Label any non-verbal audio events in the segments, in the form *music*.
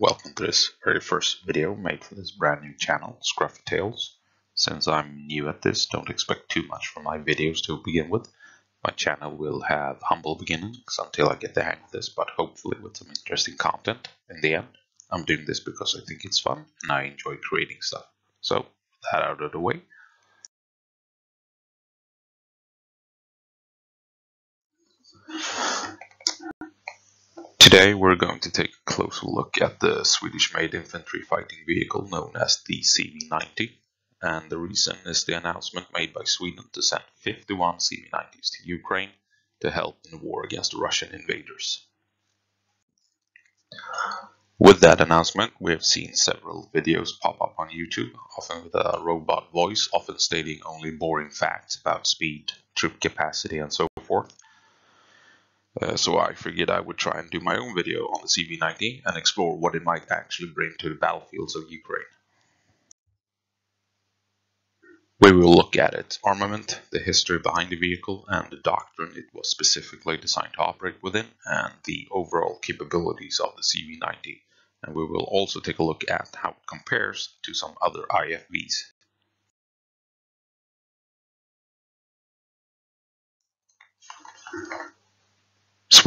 Welcome to this very first video made for this brand new channel, SkruffyTalez. Since I'm new at this, don't expect too much from my videos to begin with. My channel will have humble beginnings until I get the hang of this, but hopefully with some interesting content in the end. I'm doing this because I think it's fun and I enjoy creating stuff. So, that out of the way. Today we're going to take a closer look at the Swedish-made infantry fighting vehicle known as the CV-90 and the reason is the announcement made by Sweden to send 51 CV-90s to Ukraine to help in the war against the Russian invaders. With that announcement, we have seen several videos pop up on YouTube, often with a robot voice, often stating only boring facts about speed, troop capacity and so forth. Uh, so I figured I would try and do my own video on the CV-90 and explore what it might actually bring to the battlefields of Ukraine. We will look at its armament, the history behind the vehicle, and the doctrine it was specifically designed to operate within, and the overall capabilities of the CV-90. And we will also take a look at how it compares to some other IFVs.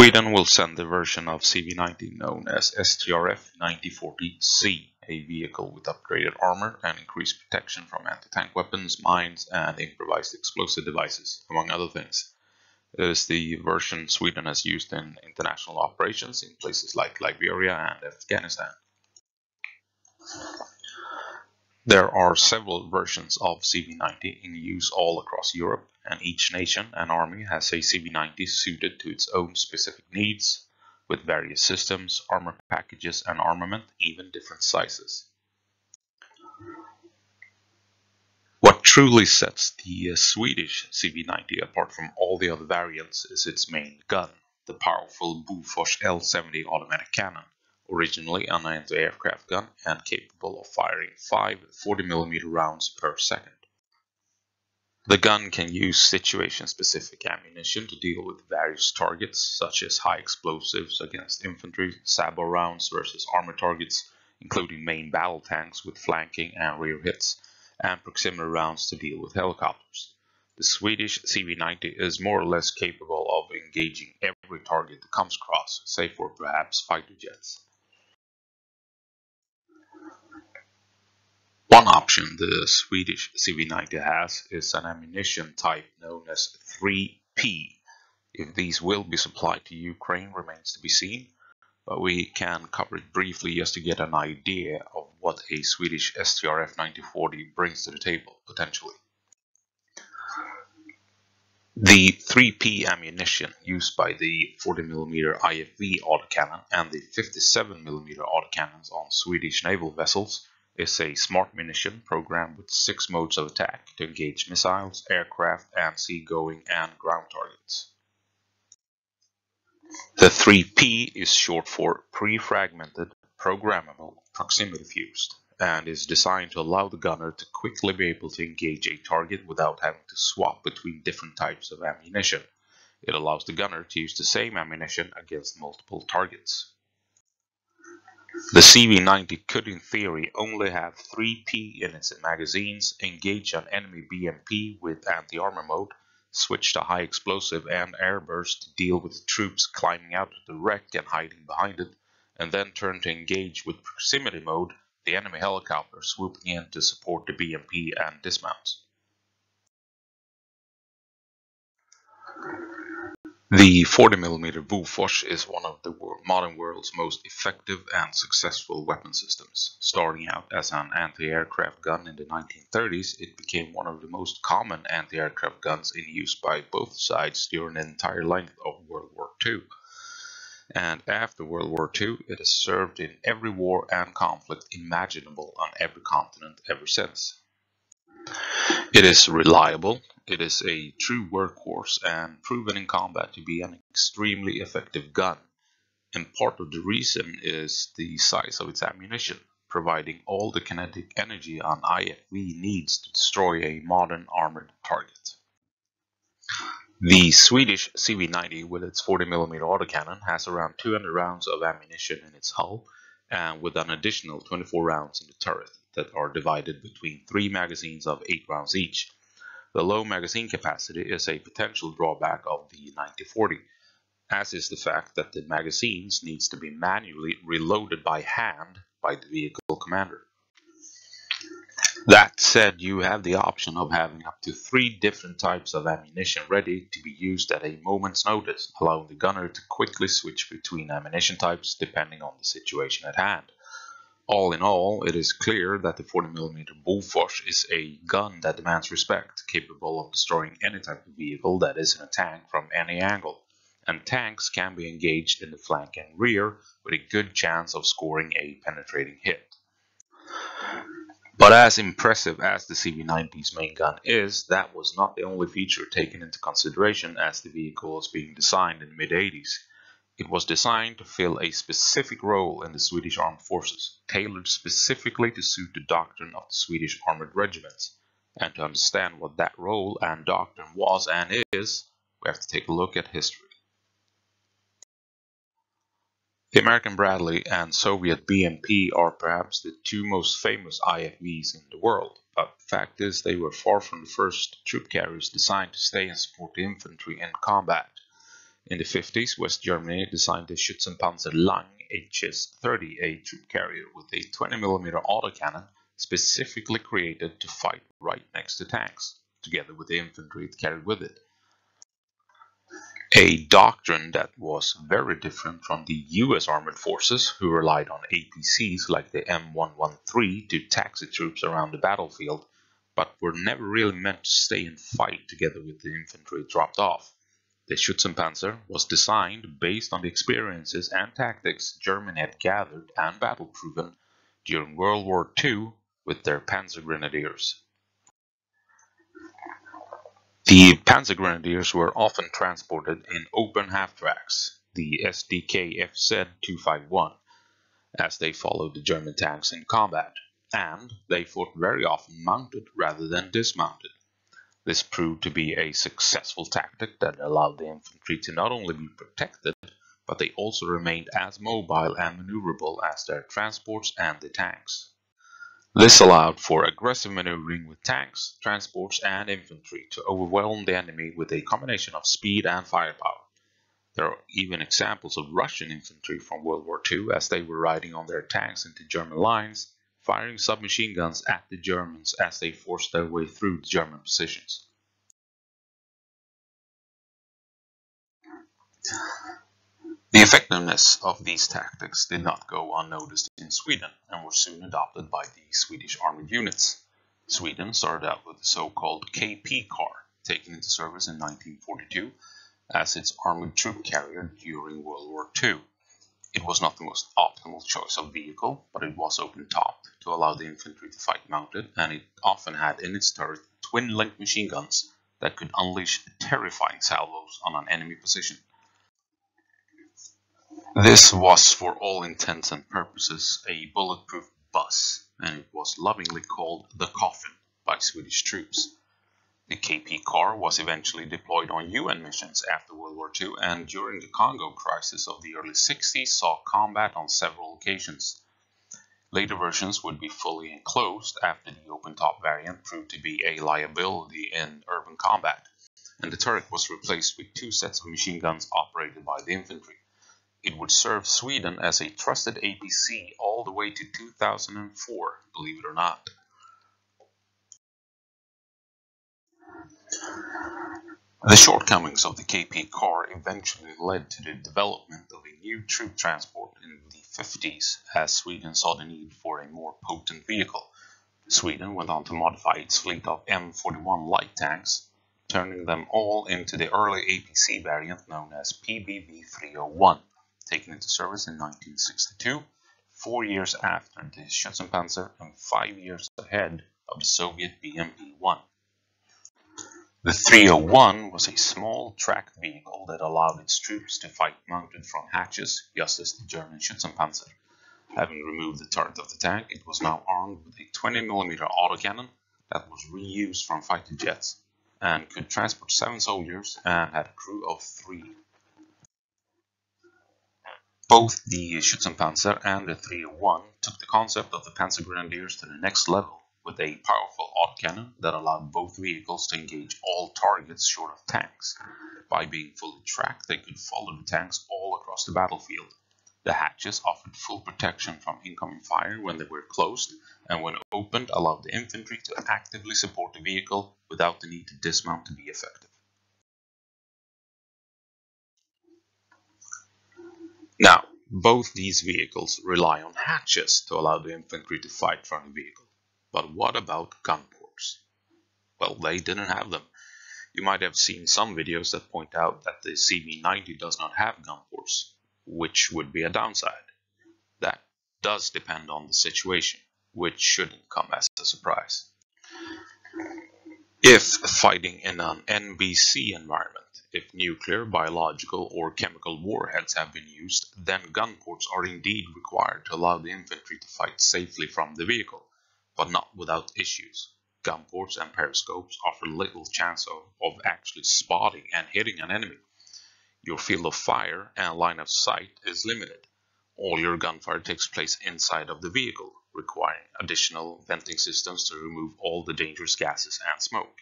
Sweden will send the version of CV-90 known as STRF 9040C, a vehicle with upgraded armor and increased protection from anti-tank weapons, mines, and improvised explosive devices, among other things. It is the version Sweden has used in international operations in places like Liberia and Afghanistan. There are several versions of CV-90 in use all across Europe, and each nation and army has a CV-90 suited to its own specific needs, with various systems, armor packages and armament, even different sizes. What truly sets the uh, Swedish CV-90 apart from all the other variants is its main gun, the powerful Bofors L70 automatic cannon originally an anti-aircraft gun and capable of firing 5 40mm rounds per second. The gun can use situation-specific ammunition to deal with various targets, such as high explosives against infantry, sabot rounds versus armor targets, including main battle tanks with flanking and rear hits, and proximity rounds to deal with helicopters. The Swedish CV-90 is more or less capable of engaging every target that comes across, save for perhaps fighter jets. One option the Swedish CV90 has is an ammunition type known as 3P. If these will be supplied to Ukraine remains to be seen, but we can cover it briefly just to get an idea of what a Swedish STRF 9040 brings to the table, potentially. The 3P ammunition used by the 40mm IFV autocannon and the 57mm autocannons on Swedish naval vessels is a smart munition program with six modes of attack to engage missiles, aircraft, and seagoing and ground targets. The 3P is short for Pre-Fragmented Programmable Proximity Fused and is designed to allow the gunner to quickly be able to engage a target without having to swap between different types of ammunition. It allows the gunner to use the same ammunition against multiple targets. The CV-90 could in theory only have 3P in its magazines, engage an enemy BMP with anti-armor mode, switch to high explosive and airburst to deal with troops climbing out of the wreck and hiding behind it, and then turn to engage with proximity mode, the enemy helicopter swooping in to support the BMP and dismounts. The 40mm Bofors is one of the modern world's most effective and successful weapon systems. Starting out as an anti-aircraft gun in the 1930s, it became one of the most common anti-aircraft guns in use by both sides during the entire length of World War II. And after World War II, it has served in every war and conflict imaginable on every continent ever since. It is reliable, it is a true workhorse and proven in combat to be an extremely effective gun. And part of the reason is the size of its ammunition, providing all the kinetic energy an IFV needs to destroy a modern armored target. The Swedish CV-90 with its 40mm autocannon has around 200 rounds of ammunition in its hull and with an additional 24 rounds in the turret that are divided between three magazines of 8 rounds each. The low magazine capacity is a potential drawback of the 9040, as is the fact that the magazines needs to be manually reloaded by hand by the vehicle commander. That said, you have the option of having up to three different types of ammunition ready to be used at a moment's notice, allowing the gunner to quickly switch between ammunition types depending on the situation at hand. All in all, it is clear that the 40mm Bofors is a gun that demands respect, capable of destroying any type of vehicle that isn't a tank from any angle, and tanks can be engaged in the flank and rear with a good chance of scoring a penetrating hit. But as impressive as the CV90's main gun is, that was not the only feature taken into consideration as the vehicle was being designed in the mid-80s. It was designed to fill a specific role in the Swedish armed forces, tailored specifically to suit the doctrine of the Swedish armored regiments. And to understand what that role and doctrine was and is, we have to take a look at history. The American Bradley and Soviet BMP are perhaps the two most famous IFVs in the world, but the fact is they were far from the first troop carriers designed to stay and support the infantry in combat. In the 50s, West Germany designed the Schützenpanzer Lang HS-30, a troop carrier with a 20mm autocannon specifically created to fight right next to tanks, together with the infantry it carried with it a doctrine that was very different from the US Armored Forces, who relied on APCs like the M113 to taxi troops around the battlefield, but were never really meant to stay and fight together with the infantry dropped off. The Schützenpanzer was designed based on the experiences and tactics Germany had gathered and battle-proven during World War II with their Panzer Grenadiers. The Panzer Grenadiers were often transported in open half-tracks, the SDK FZ-251, as they followed the German tanks in combat, and they fought very often mounted rather than dismounted. This proved to be a successful tactic that allowed the infantry to not only be protected, but they also remained as mobile and maneuverable as their transports and the tanks. This allowed for aggressive maneuvering with tanks, transports and infantry to overwhelm the enemy with a combination of speed and firepower. There are even examples of Russian infantry from World War II as they were riding on their tanks into German lines, firing submachine guns at the Germans as they forced their way through the German positions. The effectiveness of these tactics did not go unnoticed in Sweden and were soon adopted by the Swedish armored units. Sweden started out with the so-called KP car, taken into service in 1942 as its armored troop carrier during World War II. It was not the most optimal choice of vehicle, but it was open-topped to allow the infantry to fight mounted, and it often had in its turret twin linked machine guns that could unleash terrifying salvos on an enemy position. This was for all intents and purposes a bulletproof bus, and it was lovingly called the Coffin by Swedish troops. The KP car was eventually deployed on UN missions after World War II and during the Congo crisis of the early 60s saw combat on several occasions. Later versions would be fully enclosed after the open-top variant proved to be a liability in urban combat, and the turret was replaced with two sets of machine guns operated by the infantry. It would serve Sweden as a trusted APC all the way to 2004, believe it or not. The shortcomings of the KP car eventually led to the development of a new troop transport in the 50s as Sweden saw the need for a more potent vehicle. Sweden went on to modify its fleet of M41 light tanks, turning them all into the early APC variant known as PBV 301 taken into service in 1962, four years after the Schützenpanzer and five years ahead of the Soviet BMP-1. The 301 was a small tracked vehicle that allowed its troops to fight mounted from hatches, just as the German Schützenpanzer. Having removed the turret of the tank, it was now armed with a 20mm autocannon that was reused from fighter jets and could transport seven soldiers and had a crew of three Both the Schützenpanzer and the 301 took the concept of the Panzer Grenadiers to the next level with a powerful autocannon that allowed both vehicles to engage all targets short of tanks. By being fully tracked, they could follow the tanks all across the battlefield. The hatches offered full protection from incoming fire when they were closed, and when opened allowed the infantry to actively support the vehicle without the need to dismount to be effective. Now, both these vehicles rely on hatches to allow the infantry to fight from the vehicle. But what about gun ports? Well, they didn't have them. You might have seen some videos that point out that the CV90 does not have gun ports, which would be a downside. That does depend on the situation, which shouldn't come as a surprise. If fighting in an NBC environment, if nuclear, biological, or chemical warheads have been used, then gun ports are indeed required to allow the infantry to fight safely from the vehicle, but not without issues. Gun ports and periscopes offer little chance of, of actually spotting and hitting an enemy. Your field of fire and line of sight is limited. All your gunfire takes place inside of the vehicle, requiring additional venting systems to remove all the dangerous gases and smoke.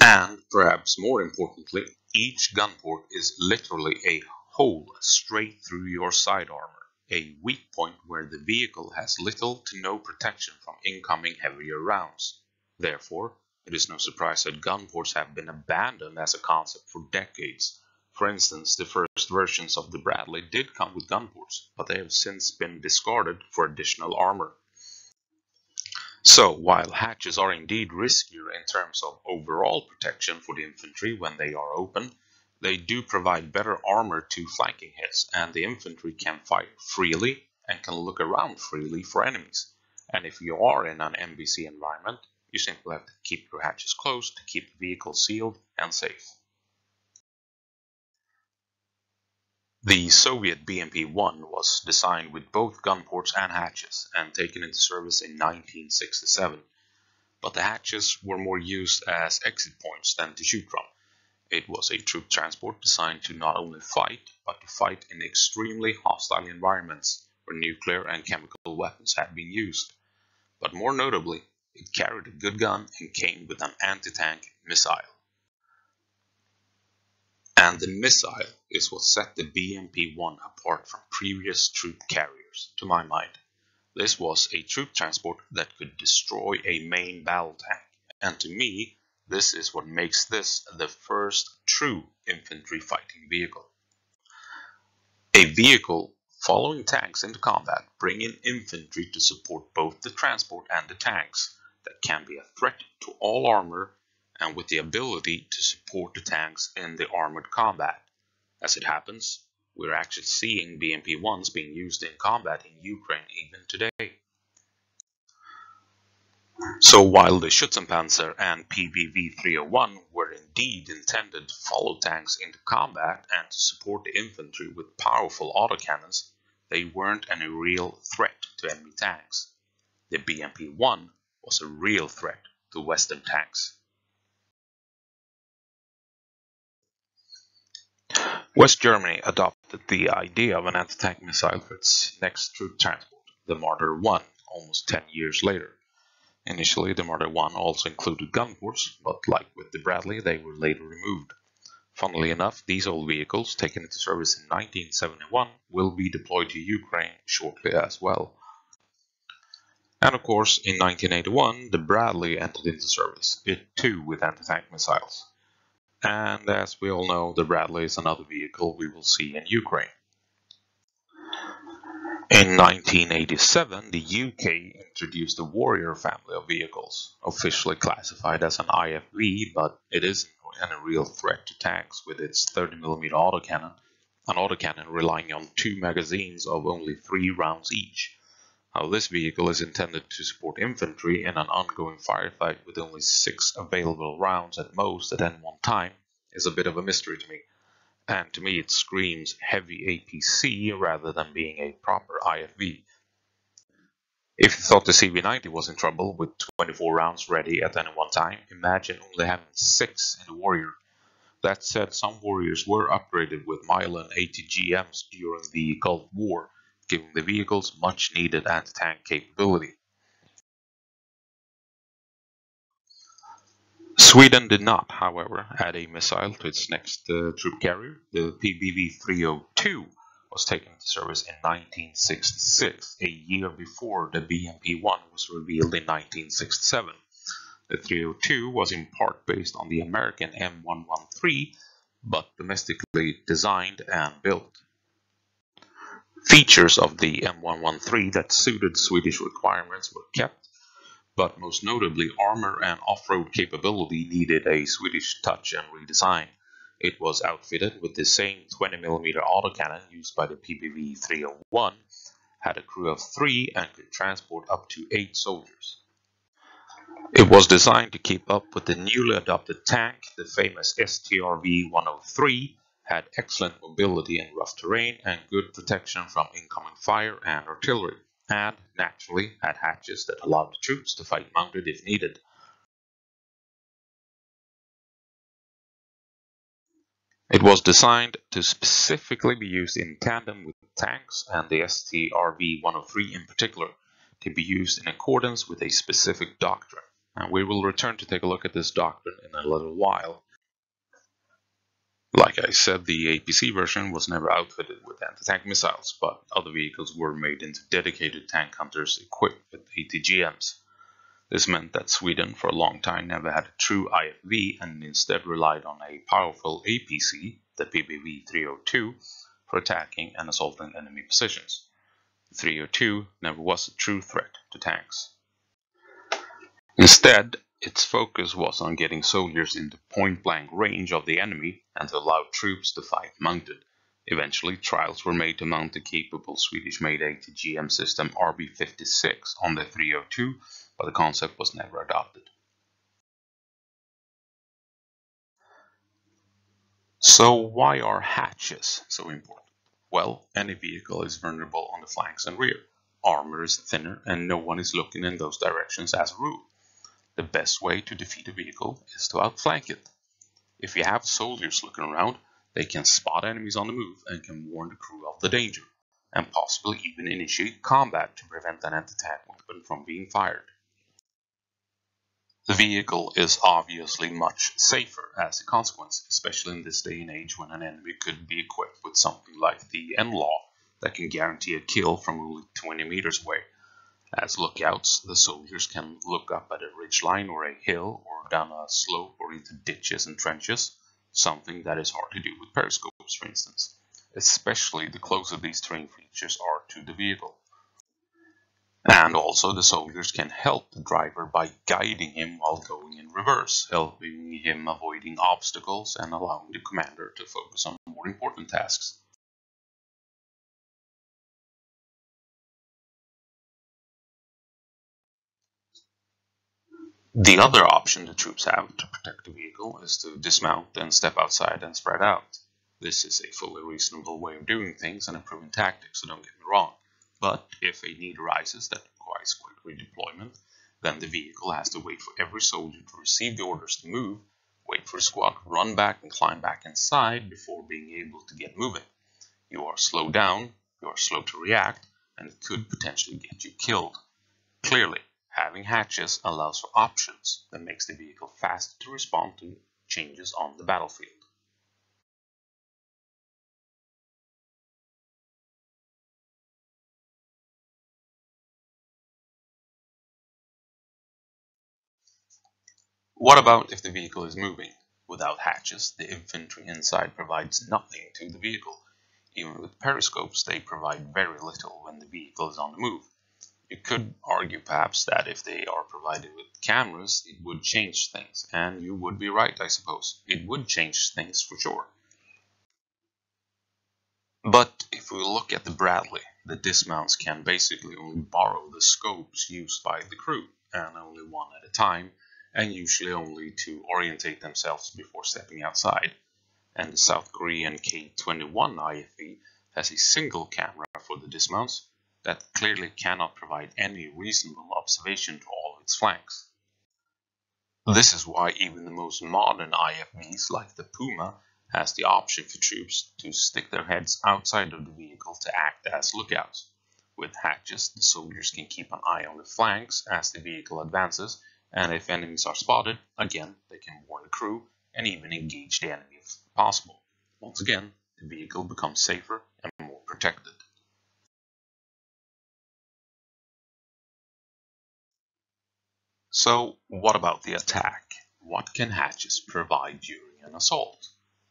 And, perhaps more importantly, each gun port is literally a hole straight through your side armor, a weak point where the vehicle has little to no protection from incoming heavier rounds. Therefore, it is no surprise that gun ports have been abandoned as a concept for decades. For instance, the first versions of the Bradley did come with gun ports, but they have since been discarded for additional armor. So, while hatches are indeed riskier in terms of overall protection for the infantry when they are open, they do provide better armor to flanking hits, and the infantry can fire freely and can look around freely for enemies. And if you are in an NBC environment, you simply have to keep your hatches closed to keep the vehicle sealed and safe. The Soviet BMP-1 was designed with both gun ports and hatches and taken into service in 1967, but the hatches were more used as exit points than to shoot from. It was a troop transport designed to not only fight, but to fight in extremely hostile environments where nuclear and chemical weapons had been used. But more notably, it carried a good gun and came with an anti-tank missile. And the missile is what set the BMP-1 apart from previous troop carriers, to my mind. This was a troop transport that could destroy a main battle tank, and to me, this is what makes this the first true infantry fighting vehicle. A vehicle following tanks into combat, bringing infantry to support both the transport and the tanks that can be a threat to all armor and with the ability to support the tanks in the armored combat. As it happens, we're actually seeing BMP-1s being used in combat in Ukraine even today. So while the Schützenpanzer and PBV-301 were indeed intended to follow tanks into combat and to support the infantry with powerful autocannons, they weren't any real threat to enemy tanks. The BMP-1 was a real threat to Western tanks. West Germany adopted the idea of an anti-tank missile for its next troop transport, the Marder 1, almost 10 years later. Initially, the Marder 1 also included gun ports, but like with the Bradley, they were later removed. Funnily enough, these old vehicles, taken into service in 1971, will be deployed to Ukraine shortly as well. And of course, in 1981, the Bradley entered into service, it too with anti-tank missiles and as we all know, the Bradley is another vehicle we will see in Ukraine. In 1987, the UK introduced the Warrior family of vehicles, officially classified as an IFV, but it isn't any real threat to tanks with its 30mm autocannon, an autocannon relying on two magazines of only three rounds each. How this vehicle is intended to support infantry in an ongoing firefight with only six available rounds at most at any one time is a bit of a mystery to me. And to me it screams heavy APC rather than being a proper IFV. If you thought the CV90 was in trouble with 24 rounds ready at any one time, imagine only having 6 in the Warrior. That said, some warriors were upgraded with Milan ATGMs during the Gulf War, giving the vehicles much needed anti-tank capability. Sweden did not, however, add a missile to its next uh, troop carrier. The PBV-302 was taken into service in 1966, a year before the BMP-1 was revealed in 1967. The 302 was in part based on the American M113, but domestically designed and built. Features of the M113 that suited Swedish requirements were kept, but most notably armor and off-road capability needed a Swedish touch and redesign. It was outfitted with the same 20mm autocannon used by the PBV-301, had a crew of three and could transport up to eight soldiers. It was designed to keep up with the newly adopted tank, the famous STRV-103, had excellent mobility in rough terrain and good protection from incoming fire and artillery, and, naturally, had hatches that allowed troops to fight mounted if needed. It was designed to specifically be used in tandem with tanks and the STRV-103 in particular, to be used in accordance with a specific doctrine. And we will return to take a look at this doctrine in a little while. Like I said, the APC version was never outfitted with anti-tank missiles, but other vehicles were made into dedicated tank hunters equipped with ATGMs. This meant that Sweden for a long time never had a true IFV and instead relied on a powerful APC, the PBV-302, for attacking and assaulting enemy positions. The 302 never was a true threat to tanks. Instead, its focus was on getting soldiers into point-blank range of the enemy and to allow troops to fight mounted. Eventually, trials were made to mount the capable Swedish-made ATGM system RB56 on the 302, but the concept was never adopted. So why are hatches so important? Well, any vehicle is vulnerable on the flanks and rear. Armor is thinner and no one is looking in those directions as a rule. The best way to defeat a vehicle is to outflank it. If you have soldiers looking around, they can spot enemies on the move and can warn the crew of the danger, and possibly even initiate combat to prevent an anti-tank weapon from being fired. The vehicle is obviously much safer as a consequence, especially in this day and age when an enemy could be equipped with something like the NLAW that can guarantee a kill from only 20 meters away as lookouts, the soldiers can look up at a ridgeline or a hill or down a slope or into ditches and trenches, something that is hard to do with periscopes, for instance, especially the closer these terrain features are to the vehicle. And also the soldiers can help the driver by guiding him while going in reverse, helping him avoiding obstacles and allowing the commander to focus on more important tasks. The other option the troops have to protect the vehicle is to dismount and step outside and spread out. This is a fully reasonable way of doing things and a proven tactic, so don't get me wrong. But if a need arises that requires quick redeployment, then the vehicle has to wait for every soldier to receive the orders to move, wait for a squad to run back and climb back inside before being able to get moving. You are slowed down, you are slow to react, and it could potentially get you killed. Clearly, Having hatches allows for options that makes the vehicle faster to respond to changes on the battlefield. What about if the vehicle is moving? Without hatches, the infantry inside provides nothing to the vehicle. Even with periscopes, they provide very little when the vehicle is on the move. You could argue perhaps that if they are provided with cameras, it would change things. And you would be right, I suppose. It would change things for sure. But if we look at the Bradley, the dismounts can basically only borrow the scopes used by the crew, and only one at a time, and usually only to orientate themselves before stepping outside. And the South Korean K-21 IFV has a single camera for the dismounts, that clearly cannot provide any reasonable observation to all its flanks. This is why even the most modern IFVs like the Puma has the option for troops to stick their heads outside of the vehicle to act as lookouts. With hatches, the soldiers can keep an eye on the flanks as the vehicle advances, and if enemies are spotted, again, they can warn the crew and even engage the enemy if possible. Once again, the vehicle becomes safer and more protected. So, what about the attack? What can hatches provide during an assault?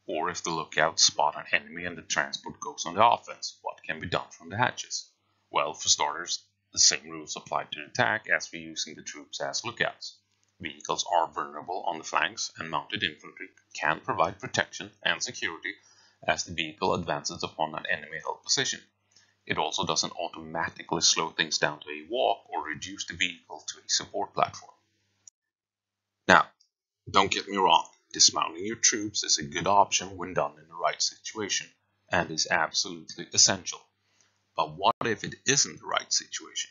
Or if the lookouts spot an enemy and the transport goes on the offense, what can be done from the hatches? Well, for starters, the same rules apply to the attack as for using the troops as lookouts. Vehicles are vulnerable on the flanks and mounted infantry can provide protection and security as the vehicle advances upon an enemy held position. It also doesn't automatically slow things down to a walk or reduce the vehicle to a support platform. Now, don't get me wrong, dismounting your troops is a good option when done in the right situation and is absolutely essential. But what if it isn't the right situation?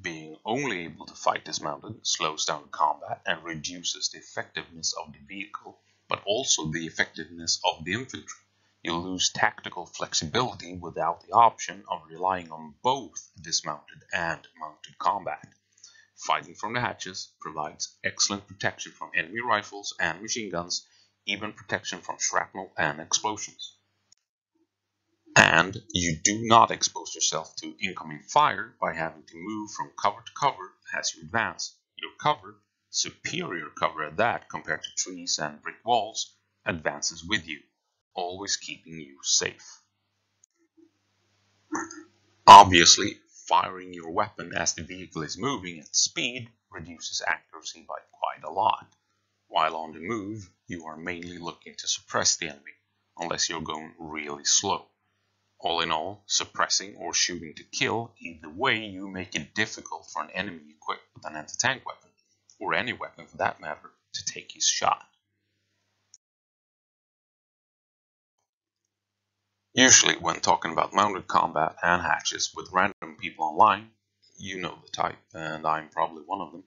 Being only able to fight dismounted slows down combat and reduces the effectiveness of the vehicle, but also the effectiveness of the infantry. You lose tactical flexibility without the option of relying on both dismounted and mounted combat. Fighting from the hatches provides excellent protection from enemy rifles and machine guns, even protection from shrapnel and explosions and you do not expose yourself to incoming fire by having to move from cover to cover as you advance. Your cover, superior cover at that compared to trees and brick walls, advances with you, always keeping you safe. Obviously, firing your weapon as the vehicle is moving at speed reduces accuracy by quite a lot. While on the move, you are mainly looking to suppress the enemy, unless you're going really slow. All in all, suppressing or shooting to kill, either way you make it difficult for an enemy equipped with an anti-tank weapon, or any weapon for that matter, to take his shot. Usually when talking about mounted combat and hatches with random people online, you know the type, and I'm probably one of them,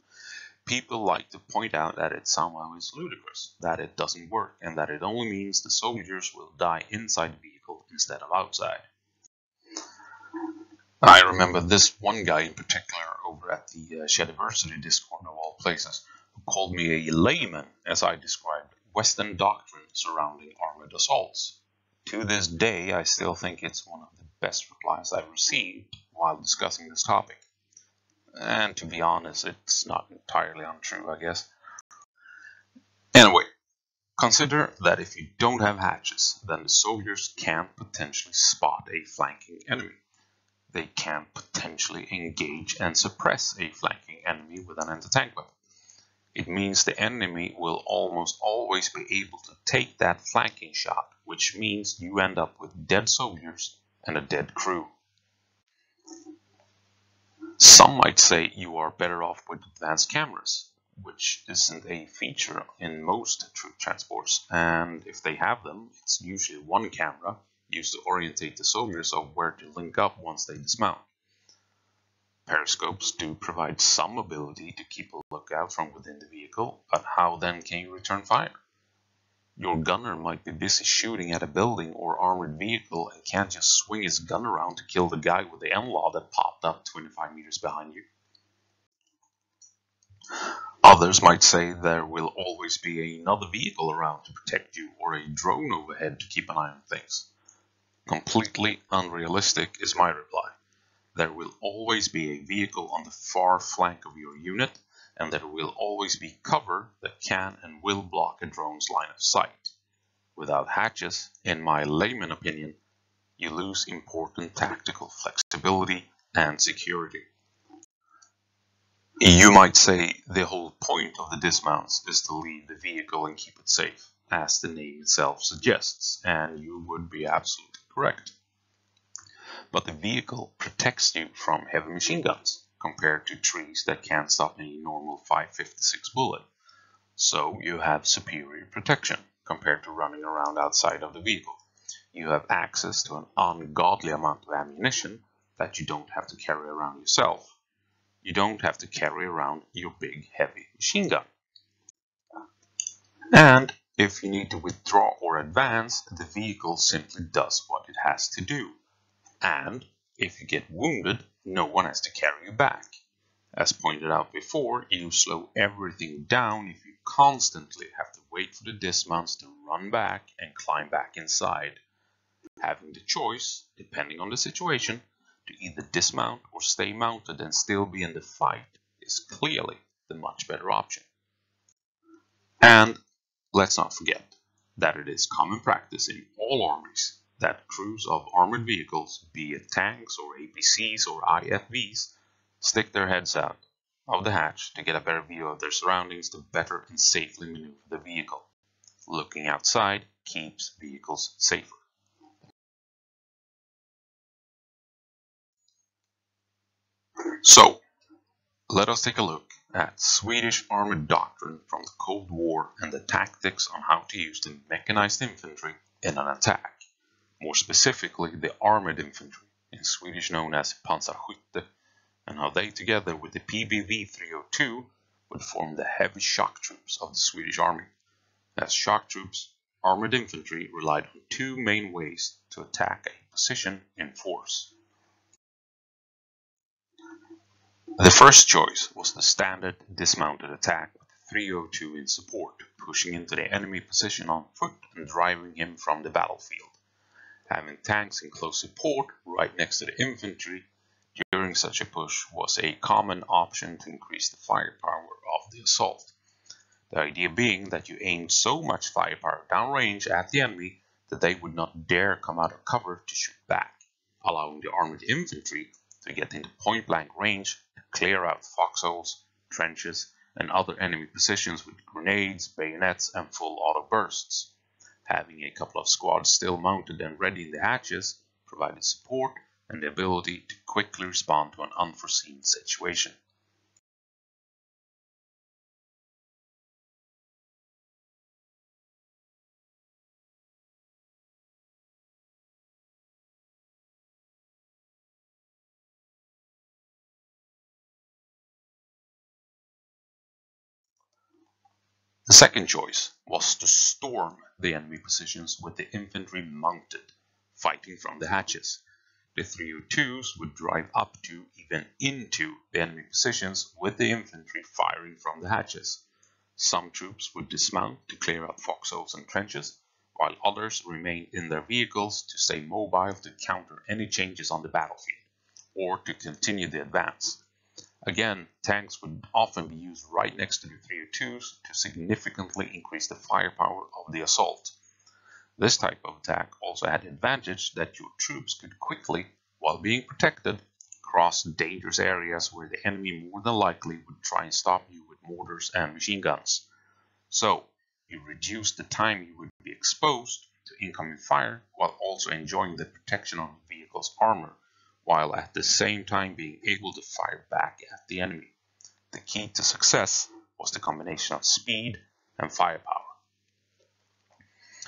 people like to point out that it somehow is ludicrous, that it doesn't work, and that it only means the soldiers will die inside the vehicle instead of outside. I remember this one guy in particular over at the uh, Shediversity Discord of all places, who called me a layman as I described Western doctrine surrounding armored assaults. To this day, I still think it's one of the best replies I've received while discussing this topic. And to be honest, it's not entirely untrue, I guess. Anyway, consider that if you don't have hatches, then the soldiers can potentially spot a flanking enemy. They can potentially engage and suppress a flanking enemy with an anti-tank weapon. It means the enemy will almost always be able to take that flanking shot, which means you end up with dead soldiers and a dead crew. Some might say you are better off with advanced cameras, which isn't a feature in most troop transports, and if they have them, it's usually one camera used to orientate the soldiers of where to link up once they dismount. Periscopes do provide some ability to keep a lookout from within the vehicle, but how then can you return fire? Your gunner might be busy shooting at a building or armored vehicle and can't just swing his gun around to kill the guy with the NLAW that popped up 25 meters behind you. Others might say there will always be another vehicle around to protect you or a drone overhead to keep an eye on things. Completely unrealistic is my reply. There will always be a vehicle on the far flank of your unit and there will always be cover that can and will block a drone's line of sight. Without hatches, in my layman opinion, you lose important tactical flexibility and security. You might say the whole point of the dismounts is to leave the vehicle and keep it safe, as the name itself suggests, and you would be absolutely correct. But the vehicle protects you from heavy machine guns compared to trees that can't stop a normal 556 bullet. So you have superior protection compared to running around outside of the vehicle. You have access to an ungodly amount of ammunition that you don't have to carry around yourself. You don't have to carry around your big heavy machine gun. And if you need to withdraw or advance, the vehicle simply does what it has to do. And if you get wounded, no one has to carry you back. As pointed out before, you slow everything down if you constantly have to wait for the dismounts to run back and climb back inside. Having the choice, depending on the situation, to either dismount or stay mounted and still be in the fight is clearly the much better option. And let's not forget that it is common practice in all armies that crews of armored vehicles, be it tanks or APCs or IFVs, stick their heads out of the hatch to get a better view of their surroundings to better and safely maneuver the vehicle. Looking outside keeps vehicles safer. So, let us take a look at Swedish armored doctrine from the Cold War and the tactics on how to use the mechanized infantry in an attack more specifically the armored infantry, in Swedish known as Pansarskytte, and how they together with the PBV 302 would form the heavy shock troops of the Swedish army. As shock troops, armored infantry relied on two main ways to attack a position in force. The first choice was the standard dismounted attack with 302 in support, pushing into the enemy position on foot and driving him from the battlefield. Having tanks in close support right next to the infantry during such a push was a common option to increase the firepower of the assault. The idea being that you aimed so much firepower downrange at the enemy that they would not dare come out of cover to shoot back, allowing the armored infantry to get into point-blank range to clear out foxholes, trenches, and other enemy positions with grenades, bayonets, and full auto bursts. Having a couple of squads still mounted and ready in the hatches provided support and the ability to quickly respond to an unforeseen situation. The second choice was to storm the enemy positions with the infantry mounted, fighting from the hatches. The 302s would drive up to, even into, the enemy positions with the infantry firing from the hatches. Some troops would dismount to clear out foxholes and trenches, while others remained in their vehicles to stay mobile to counter any changes on the battlefield, or to continue the advance. Again, tanks would often be used right next to the 302s to significantly increase the firepower of the assault. This type of attack also had the advantage that your troops could quickly, while being protected, cross dangerous areas where the enemy more than likely would try and stop you with mortars and machine guns. So, you reduce the time you would be exposed to incoming fire while also enjoying the protection of the vehicle's armor while at the same time being able to fire back at the enemy. The key to success was the combination of speed and firepower.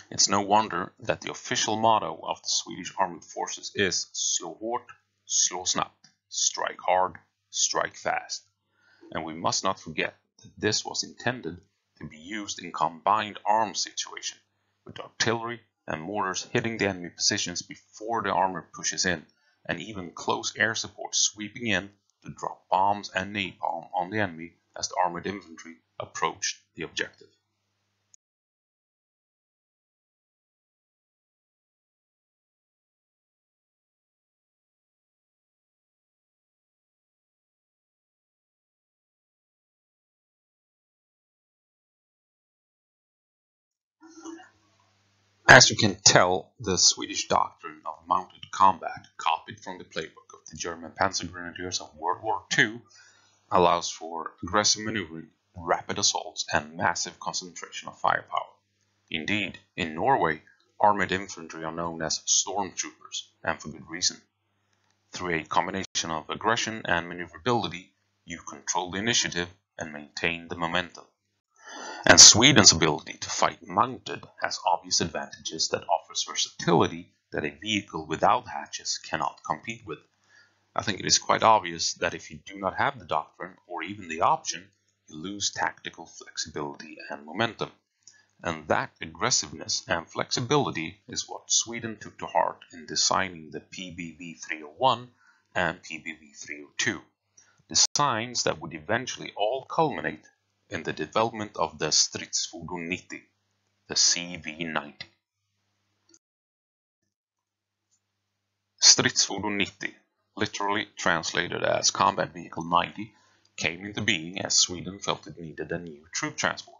It's no wonder that the official motto of the Swedish armed forces is slå hårt, slå snabbt, strike hard, strike fast. And we must not forget that this was intended to be used in combined arms situation, with artillery and mortars hitting the enemy positions before the armor pushes in and even close air support sweeping in to drop bombs and napalm on the enemy as the armored infantry approached the objective. As you can tell, the Swedish doctrine of mounted combat, copied from the playbook of the German Panzer Grenadiers of World War II, allows for aggressive maneuvering, rapid assaults, and massive concentration of firepower. Indeed, in Norway, armored infantry are known as stormtroopers, and for good reason. Through a combination of aggression and maneuverability, you control the initiative and maintain the momentum. And Sweden's ability to fight mounted has obvious advantages that offers versatility that a vehicle without hatches cannot compete with. I think it is quite obvious that if you do not have the doctrine or even the option, you lose tactical flexibility and momentum. And that aggressiveness and flexibility is what Sweden took to heart in designing the PBV 301 and PBV 302, designs that would eventually all culminate in the development of the Stridsfordon 90, the CV90. Stridsfordon 90, literally translated as Combat Vehicle 90, came into being as Sweden felt it needed a new troop transport.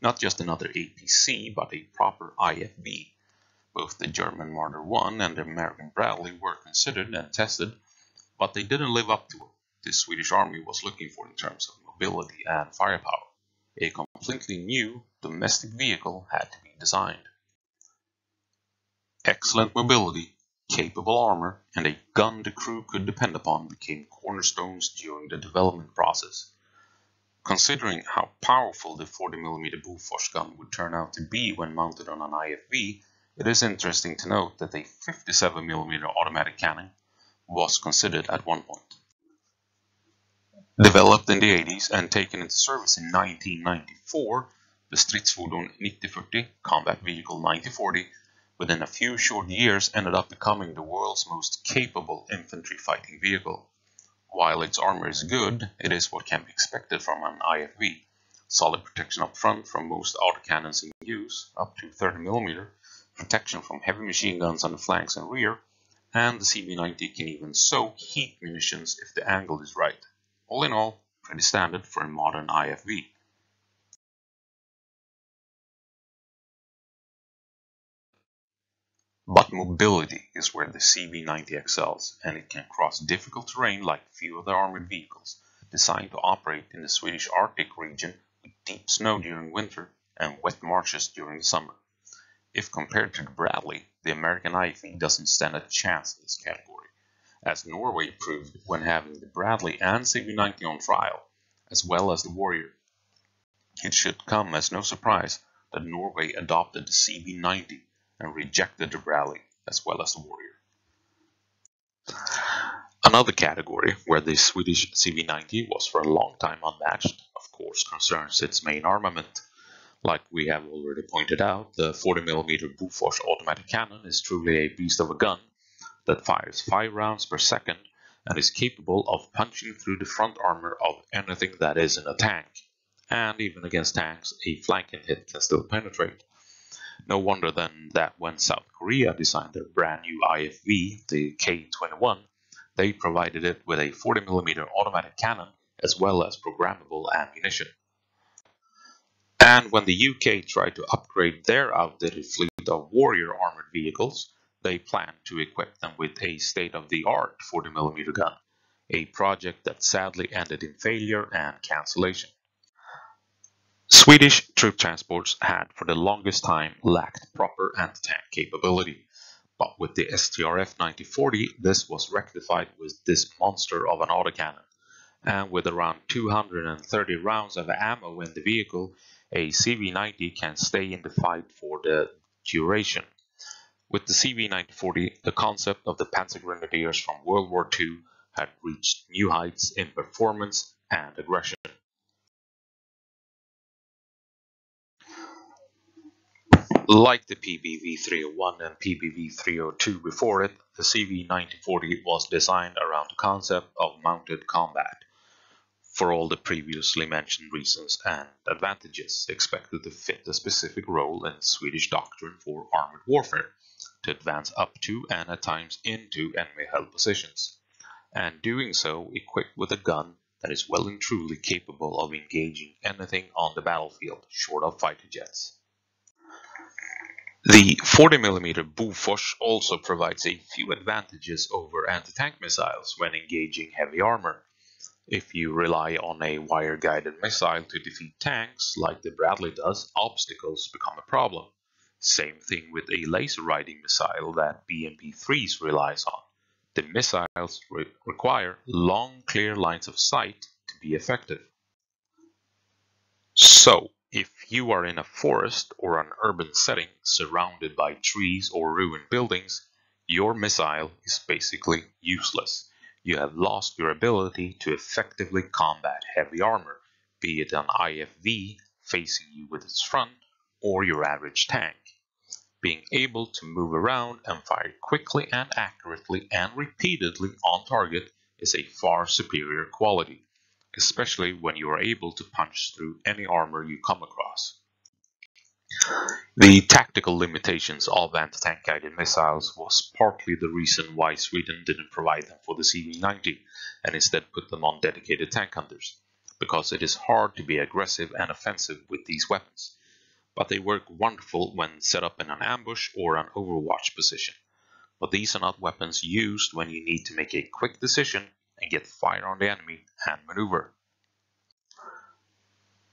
Not just another APC, but a proper IFV. Both the German Marder 1 and the American Bradley were considered and tested, but they didn't live up to what the Swedish Army was looking for in terms of mobility and firepower. A completely new domestic vehicle had to be designed. Excellent mobility, capable armor, and a gun the crew could depend upon became cornerstones during the development process. Considering how powerful the 40mm Bofors gun would turn out to be when mounted on an IFV, it is interesting to note that a 57mm automatic cannon was considered at one point. Developed in the 80s and taken into service in 1994, the Stridsfordon 9040 Combat Vehicle 9040 within a few short years ended up becoming the world's most capable infantry fighting vehicle. While its armor is good, it is what can be expected from an IFV. Solid protection up front from most autocannons in use, up to 30mm, protection from heavy machine guns on the flanks and rear, and the CV90 can even soak heat munitions if the angle is right. All in all, pretty standard for a modern IFV. But mobility is where the CV90 excels, and it can cross difficult terrain like few other armored vehicles, designed to operate in the Swedish Arctic region with deep snow during winter and wet marshes during the summer. If compared to the Bradley, the American IFV doesn't stand a chance in this category, as Norway proved when having the Bradley and CV90 on trial, as well as the Warrior. It should come as no surprise that Norway adopted the CV90 and rejected the Bradley as well as the Warrior. Another category where the Swedish CV90 was for a long time unmatched, of course, concerns its main armament. Like we have already pointed out, the 40mm Bofors automatic cannon is truly a beast of a gun that fires 5 rounds per second and is capable of punching through the front armor of anything that is in a tank. And even against tanks, a flanking hit can still penetrate. No wonder then that when South Korea designed their brand new IFV, the K-21, they provided it with a 40mm automatic cannon as well as programmable ammunition. And when the UK tried to upgrade their outdated fleet of Warrior armored vehicles, they planned to equip them with a state-of-the-art 40mm gun, a project that sadly ended in failure and cancellation. Swedish troop transports had for the longest time lacked proper anti-tank capability, but with the STRF 9040 this was rectified with this monster of an autocannon, and with around 230 rounds of ammo in the vehicle, a CV90 can stay in the fight for the duration. With the CV-940, the concept of the Panzer Grenadiers from World War II had reached new heights in performance and aggression. Like the PBV 301 and PBV 302 before it, the CV9040 was designed around the concept of mounted combat, for all the previously mentioned reasons and advantages expected to fit a specific role in Swedish doctrine for armored warfare, to advance up to and at times into enemy held positions, and doing so equipped with a gun that is well and truly capable of engaging anything on the battlefield short of fighter jets. The 40mm Bofors also provides a few advantages over anti-tank missiles when engaging heavy armor. If you rely on a wire-guided missile to defeat tanks, like the Bradley does, obstacles become a problem. Same thing with a laser riding missile that BMP-3s relies on. The missiles re require long, clear lines of sight to be effective. So, if you are in a forest or an urban setting surrounded by trees or ruined buildings, your missile is basically useless. You have lost your ability to effectively combat heavy armor, be it an IFV facing you with its front, or your average tank. Being able to move around and fire quickly and accurately and repeatedly on target is a far superior quality, especially when you are able to punch through any armor you come across. The tactical limitations of anti-tank guided missiles was partly the reason why Sweden didn't provide them for the CV-90 and instead put them on dedicated tank hunters, because it is hard to be aggressive and offensive with these weapons but they work wonderful when set up in an ambush or an overwatch position. But these are not weapons used when you need to make a quick decision and get fire on the enemy and maneuver.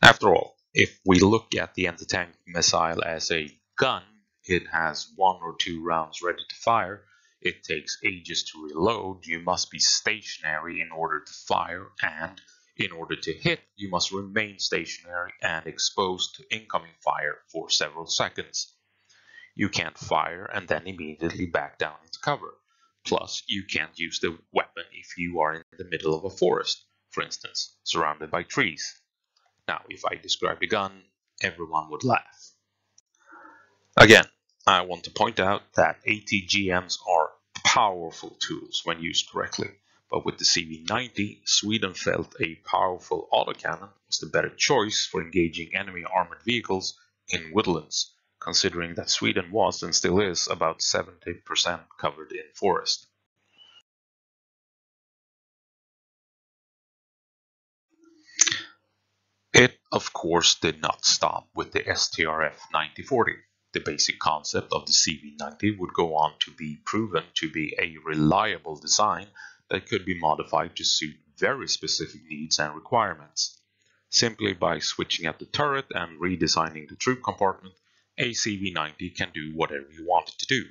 After all, if we look at the anti-tank missile as a gun, it has one or two rounds ready to fire, it takes ages to reload, you must be stationary in order to fire, and in order to hit, you must remain stationary and exposed to incoming fire for several seconds. You can't fire and then immediately back down into cover. Plus, you can't use the weapon if you are in the middle of a forest, for instance, surrounded by trees. Now, if I describe a gun, everyone would laugh. Again, I want to point out that ATGMs are powerful tools when used correctly. But with the CV90, Sweden felt a powerful autocannon was the better choice for engaging enemy armored vehicles in woodlands, considering that Sweden was and still is about 70% covered in forest. It, of course, did not stop with the STRF 9040. The basic concept of the CV90 would go on to be proven to be a reliable design that could be modified to suit very specific needs and requirements. Simply by switching out the turret and redesigning the troop compartment, a CV-90 can do whatever you want it to do.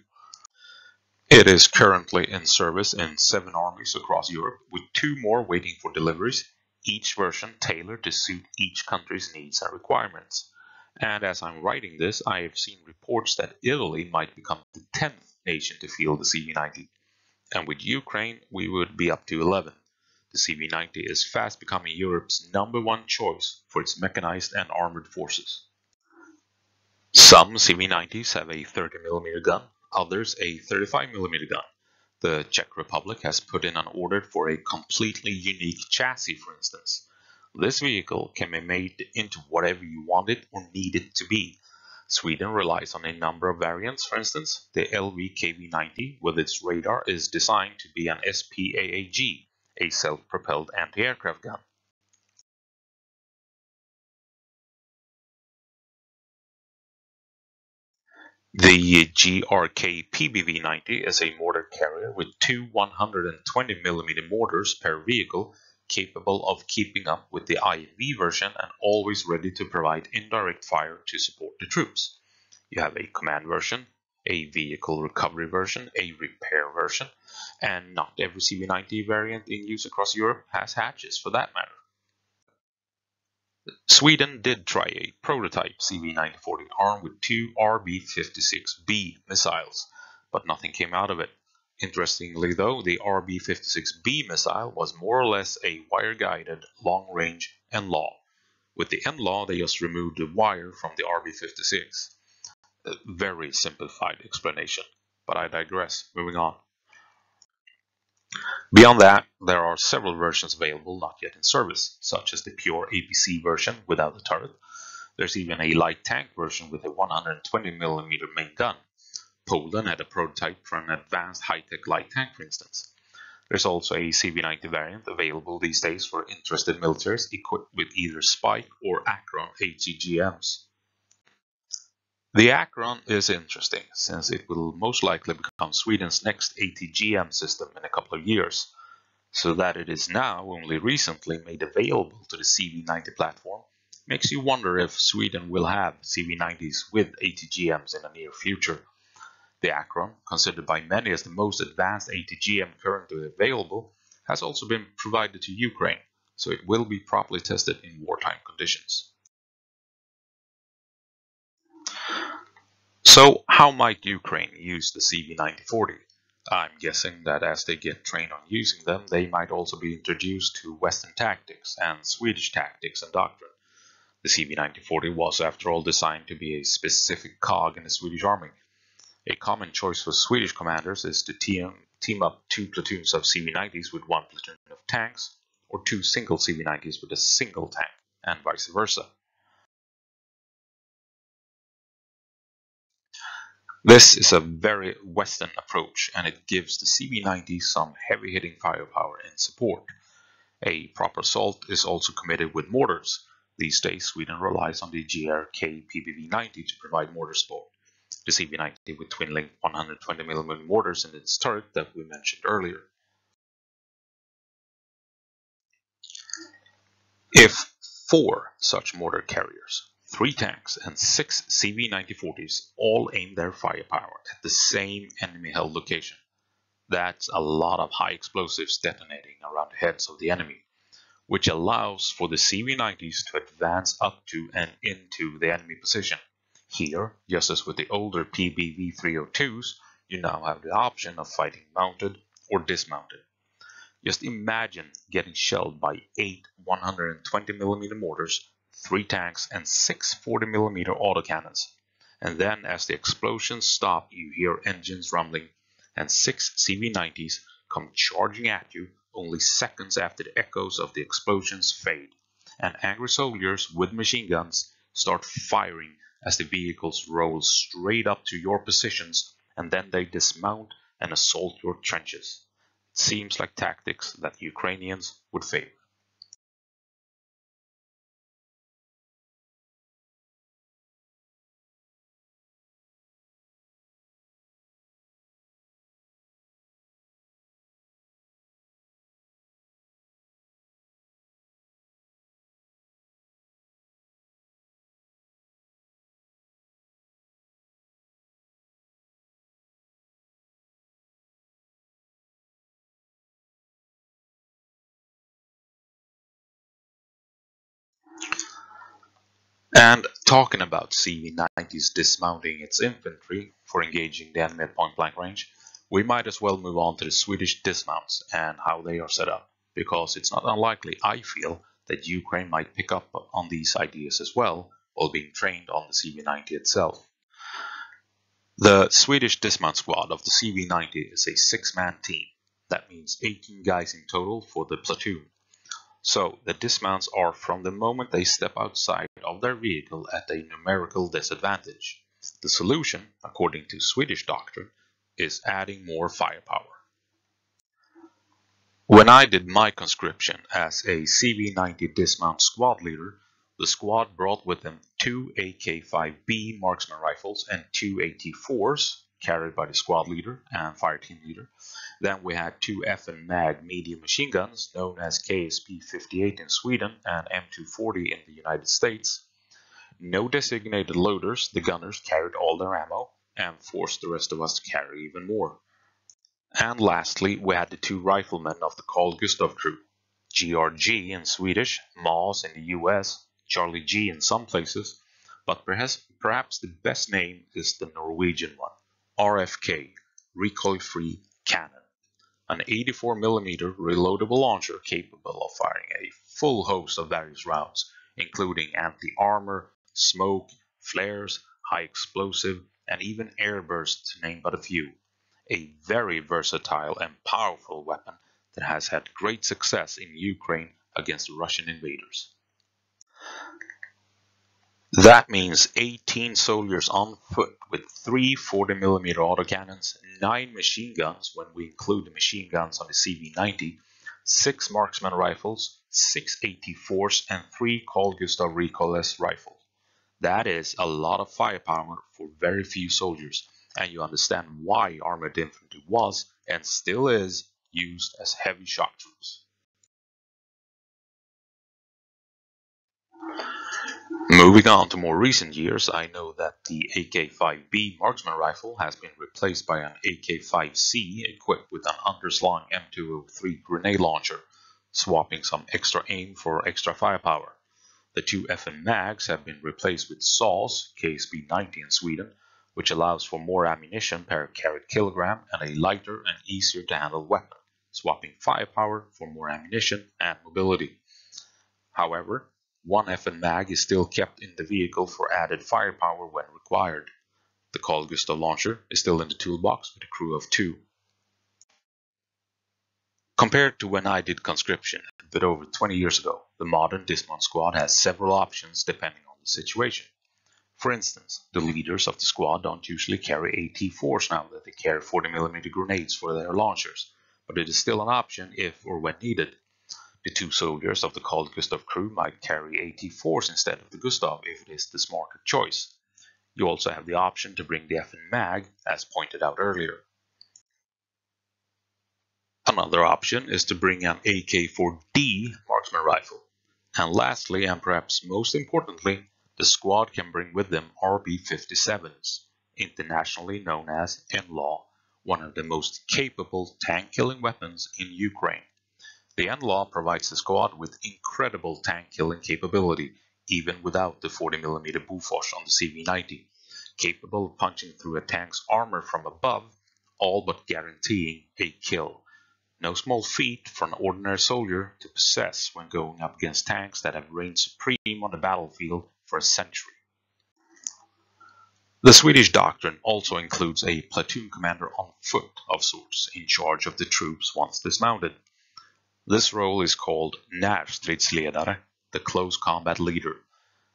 It is currently in service in seven armies across Europe, with two more waiting for deliveries, each version tailored to suit each country's needs and requirements. And as I'm writing this, I have seen reports that Italy might become the 10th nation to field the CV-90 and with Ukraine we would be up to 11. The CV-90 is fast becoming Europe's number one choice for its mechanized and armored forces. Some CV-90s have a 30mm gun, others a 35mm gun. The Czech Republic has put in an order for a completely unique chassis, for instance. This vehicle can be made into whatever you want it or need it to be, Sweden relies on a number of variants, for instance, the LV-KV-90 with its radar is designed to be an SPAAG, a self-propelled anti-aircraft gun. The GRK PBV-90 is a mortar carrier with two 120mm mortars per vehicle capable of keeping up with the IFV version and always ready to provide indirect fire to support the troops. You have a command version, a vehicle recovery version, a repair version, and not every CV90 variant in use across Europe has hatches for that matter. Sweden did try a prototype CV9040 armed with two RB-56B missiles, but nothing came out of it. Interestingly though, the RB-56B missile was more or less a wire-guided long-range NLAW. With the NLAW, they just removed the wire from the RB-56. A uh, very simplified explanation, but I digress. Moving on. Beyond that, there are several versions available not yet in service, such as the pure APC version without the turret. There's even a light tank version with a 120mm main gun. Poland had a prototype for an advanced high-tech light tank, for instance. There's also a CV90 variant available these days for interested militaries equipped with either Spike or Akeron ATGMs. The Akeron is interesting, since it will most likely become Sweden's next ATGM system in a couple of years, so that it is now only recently made available to the CV90 platform makes you wonder if Sweden will have CV90s with ATGMs in the near future. The Akeron, considered by many as the most advanced ATGM currently available, has also been provided to Ukraine, so it will be properly tested in wartime conditions. So how might Ukraine use the CV9040? I'm guessing that as they get trained on using them, they might also be introduced to Western tactics and Swedish tactics and doctrine. The CV9040 was, after all, designed to be a specific cog in the Swedish army. A common choice for Swedish commanders is to team, team up two platoons of CV90s with one platoon of tanks, or two single CV90s with a single tank, and vice versa. This is a very Western approach and it gives the CV90 some heavy-hitting firepower and support. A proper assault is also committed with mortars. These days Sweden relies on the GRK PBV-90 to provide mortar support. The CV-90 with twin-link 120mm mortars in its turret that we mentioned earlier. If four such mortar carriers three tanks, and six CV-9040s all aim their firepower at the same enemy-held location. That's a lot of high explosives detonating around the heads of the enemy, which allows for the CV-90s to advance up to and into the enemy position. Here, just as with the older PBV-302s, you now have the option of fighting mounted or dismounted. Just imagine getting shelled by eight 120mm mortars three tanks, and six 40mm autocannons. And then, as the explosions stop, you hear engines rumbling, and six CV-90s come charging at you only seconds after the echoes of the explosions fade, and angry soldiers with machine guns start firing as the vehicles roll straight up to your positions, and then they dismount and assault your trenches. It seems like tactics that Ukrainians would favor. And talking about CV-90s dismounting its infantry for engaging the enemy at point-blank range, we might as well move on to the Swedish dismounts and how they are set up, because it's not unlikely, I feel, that Ukraine might pick up on these ideas as well while being trained on the CV-90 itself. The Swedish dismount squad of the CV-90 is a six-man team. That means 18 guys in total for the platoon. So the dismounts are from the moment they step outside of their vehicle at a numerical disadvantage. The solution, according to Swedish doctrine, is adding more firepower. When I did my conscription as a CV-90 dismount squad leader, the squad brought with them two AK-5B marksman rifles and two AT-4s carried by the squad leader and fire team leader, then we had two FN MAG medium machine guns, known as KSP-58 in Sweden and M240 in the United States. No designated loaders, the gunners carried all their ammo and forced the rest of us to carry even more. And lastly, we had the two riflemen of the Carl Gustav crew, GRG in Swedish, MAAWS in the US, Charlie G in some places, but perhaps, perhaps the best name is the Norwegian one, RFK, recoil-free cannon an 84mm reloadable launcher capable of firing a full host of various rounds, including anti-armor, smoke, flares, high explosive, and even airburst to name but a few. A very versatile and powerful weapon that has had great success in Ukraine against Russian invaders. That means 18 soldiers on foot with three 40mm autocannons, 9 machine guns when we include the machine guns on the CV-90, 6 marksman rifles, 6 AT-4s and 3 Carl Gustaf recoilless rifles. That is a lot of firepower for very few soldiers, and you understand why armored infantry was, and still is, used as heavy shock troops. Moving on to more recent years, I know that the AK-5B marksman rifle has been replaced by an AK-5C equipped with an underslung M203 grenade launcher, swapping some extra aim for extra firepower. The two FN mags have been replaced with SAWs, KSP-90 in Sweden, which allows for more ammunition per carried kilogram and a lighter and easier to handle weapon, swapping firepower for more ammunition and mobility. However, one FN mag is still kept in the vehicle for added firepower when required. The Carl Gustaf launcher is still in the toolbox with a crew of two. Compared to when I did conscription a bit over 20 years ago, the modern dismount squad has several options depending on the situation. For instance, the leaders of the squad don't usually carry AT-4s now that they carry 40mm grenades for their launchers, but it is still an option if or when needed. The two soldiers of the Carl Gustav crew might carry AT-4s instead of the Gustav if it is the smarter choice. You also have the option to bring the FN mag, as pointed out earlier. Another option is to bring an AK-4D marksman rifle. And lastly, and perhaps most importantly, the squad can bring with them RB-57s, internationally known as NLAW, one of the most capable tank-killing weapons in Ukraine. The NLAW provides the squad with incredible tank-killing capability, even without the 40mm Bofors on the CV-90, capable of punching through a tank's armor from above, all but guaranteeing a kill. No small feat for an ordinary soldier to possess when going up against tanks that have reigned supreme on the battlefield for a century. The Swedish doctrine also includes a platoon commander on foot of sorts in charge of the troops once dismounted. This role is called Närstridsledare, the close combat leader.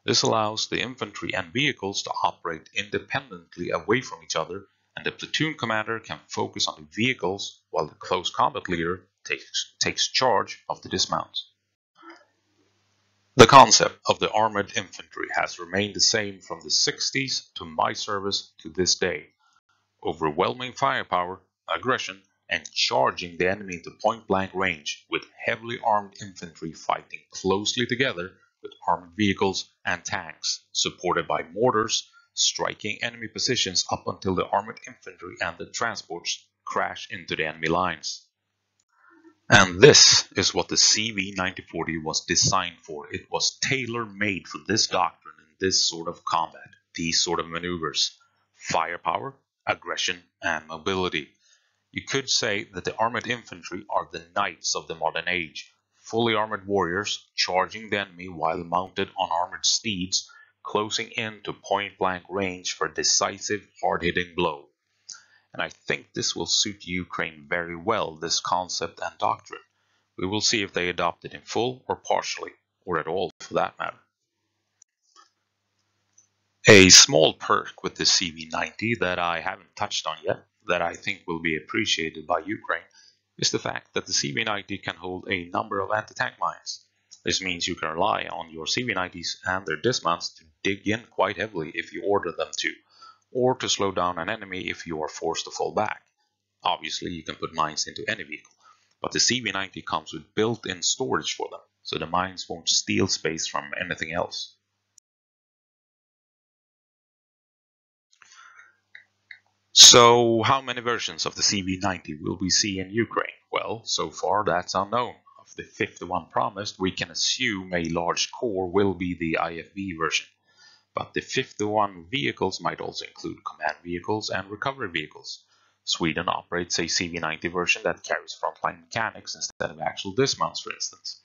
This allows the infantry and vehicles to operate independently away from each other and the platoon commander can focus on the vehicles while the close combat leader takes, takes charge of the dismounts. The concept of the armored infantry has remained the same from the 60s to my service to this day. Overwhelming firepower, aggression, and charging the enemy into point-blank range with heavily armed infantry fighting closely together with armored vehicles and tanks, supported by mortars, striking enemy positions up until the armored infantry and the transports crash into the enemy lines. And this is what the CV-9040 was designed for. It was tailor-made for this doctrine and this sort of combat, these sort of maneuvers. Firepower, aggression, and mobility. You could say that the armored infantry are the knights of the modern age, fully armored warriors charging the enemy while mounted on armored steeds closing in to point-blank range for a decisive, hard-hitting blow. And I think this will suit Ukraine very well, this concept and doctrine. We will see if they adopt it in full or partially, or at all for that matter. A small perk with the CV90 that I haven't touched on yet, that I think will be appreciated by Ukraine, is the fact that the CV90 can hold a number of anti-tank mines. This means you can rely on your CV90s and their dismounts to dig in quite heavily if you order them to, or to slow down an enemy if you are forced to fall back. Obviously, you can put mines into any vehicle, but the CV90 comes with built-in storage for them, so the mines won't steal space from anything else. So, how many versions of the CV90 will we see in Ukraine? Well, so far that's unknown Of the 51 promised, we can assume a large core will be the IFV version. But the 51 vehicles might also include command vehicles and recovery vehicles. Sweden operates a CV90 version that carries frontline mechanics instead of actual dismounts, for instance.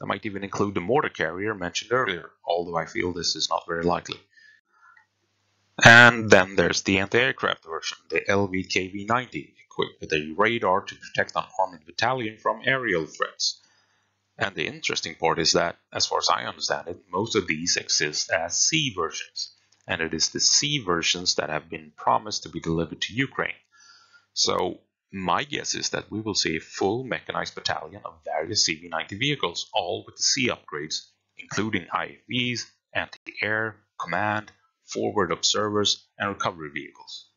That might even include the mortar carrier mentioned earlier, although I feel this is not very likely. And then there's the anti-aircraft version, the LVKV-90, equipped with a radar to protect an armored battalion from aerial threats. And the interesting part is that, as far as I understand it, most of these exist as C versions. And it is the C versions that have been promised to be delivered to Ukraine. So my guess is that we will see a full mechanized battalion of various CV-90 vehicles, all with the C upgrades, including IFVs, anti-air, command, forward observers, and recovery vehicles.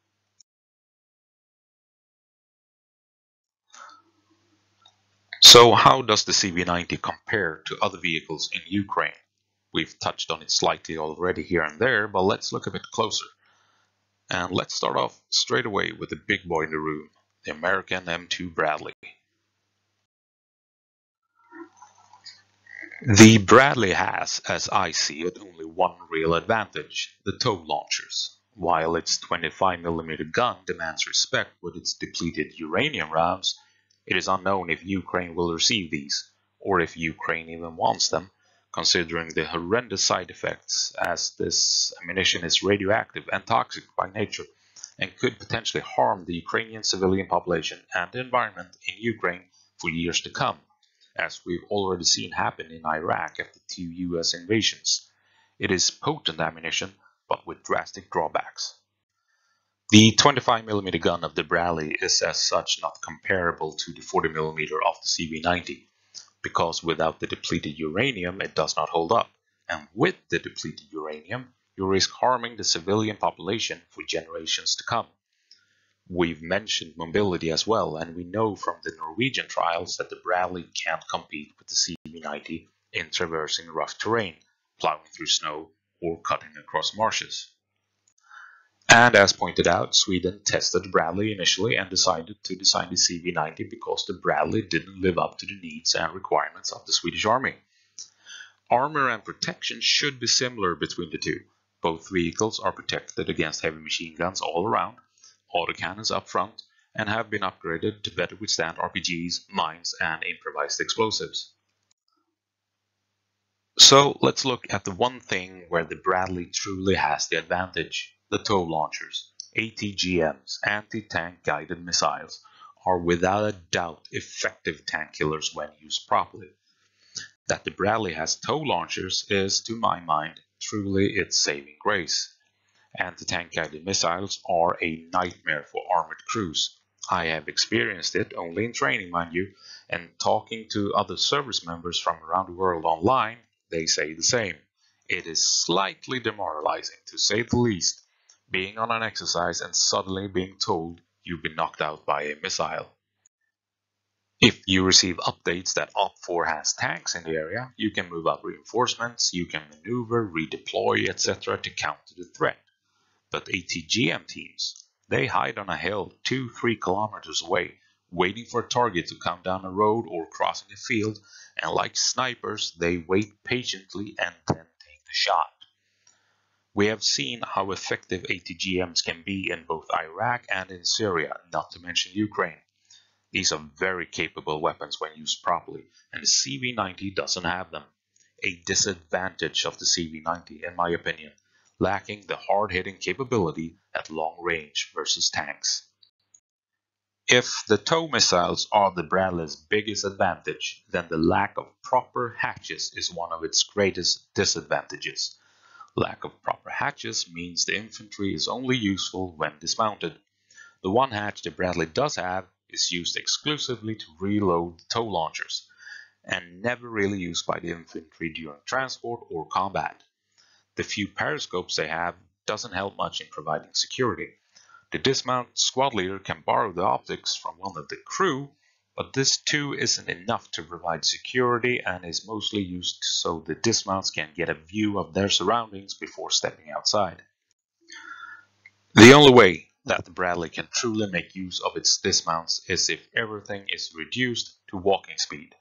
So how does the CV90 compare to other vehicles in Ukraine? We've touched on it slightly already here and there, but let's look a bit closer. And let's start off straight away with the big boy in the room, the American M2 Bradley. The Bradley has, as I see it, only one real advantage, the TOW launchers. While its 25mm gun demands respect with its depleted uranium rounds, it is unknown if Ukraine will receive these, or if Ukraine even wants them, considering the horrendous side effects as this ammunition is radioactive and toxic by nature and could potentially harm the Ukrainian civilian population and the environment in Ukraine for years to come, as we've already seen happen in Iraq after two US invasions. It is potent ammunition, but with drastic drawbacks. The 25mm gun of the Bradley is as such not comparable to the 40mm of the CV90, because without the depleted uranium it does not hold up, and with the depleted uranium you risk harming the civilian population for generations to come. We've mentioned mobility as well, and we know from the Norwegian trials that the Bradley can't compete with the CV90 in traversing rough terrain, plowing through snow, or cutting across marshes. And as pointed out, Sweden tested the Bradley initially and decided to design the CV90 because the Bradley didn't live up to the needs and requirements of the Swedish Army. Armor and protection should be similar between the two. Both vehicles are protected against heavy machine guns all around, autocannons up front, and have been upgraded to better withstand RPGs, mines, and improvised explosives. So let's look at the one thing where the Bradley truly has the advantage. The TOW launchers, ATGMs, anti-tank guided missiles, are without a doubt effective tank killers when used properly. That the Bradley has TOW launchers is, to my mind, truly its saving grace. Anti-tank guided missiles are a nightmare for armored crews. I have experienced it only in training, mind you, and talking to other service members from around the world online, they say the same. It is slightly demoralizing, to say the least, being on an exercise and suddenly being told you've been knocked out by a missile. If you receive updates that OPFOR has tanks in the area, you can move up reinforcements, you can maneuver, redeploy, etc. to counter the threat. But ATGM teams, they hide on a hill 2-3 kilometers away, waiting for a target to come down a road or crossing a field and like snipers, they wait patiently and then take the shot. We have seen how effective ATGMs can be in both Iraq and in Syria, not to mention Ukraine. These are very capable weapons when used properly, and the CV90 doesn't have them. A disadvantage of the CV90, in my opinion, lacking the hard-hitting capability at long range versus tanks. If the TOW missiles are the Bradley's biggest advantage, then the lack of proper hatches is one of its greatest disadvantages. Lack of proper hatches means the infantry is only useful when dismounted. The one hatch the Bradley does have is used exclusively to reload the TOW launchers, and never really used by the infantry during transport or combat. The few periscopes they have doesn't help much in providing security. The dismount squad leader can borrow the optics from one of the crew, but this too isn't enough to provide security and is mostly used so the dismounts can get a view of their surroundings before stepping outside. The only way that the Bradley can truly make use of its dismounts is if everything is reduced to walking speed.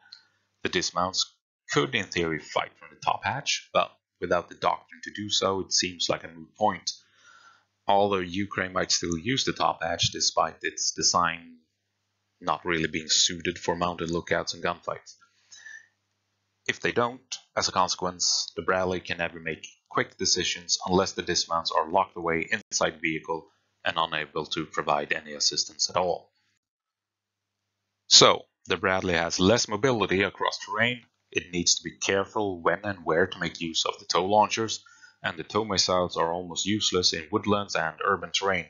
The dismounts could in theory fight from the top hatch, but without the doctrine to do so it seems like a moot point although Ukraine might still use the top hatch despite its design not really being suited for mounted lookouts and gunfights. If they don't, as a consequence, the Bradley can never make quick decisions unless the dismounts are locked away inside the vehicle and unable to provide any assistance at all. So, the Bradley has less mobility across terrain, it needs to be careful when and where to make use of the TOW launchers, and the TOW missiles are almost useless in woodlands and urban terrain.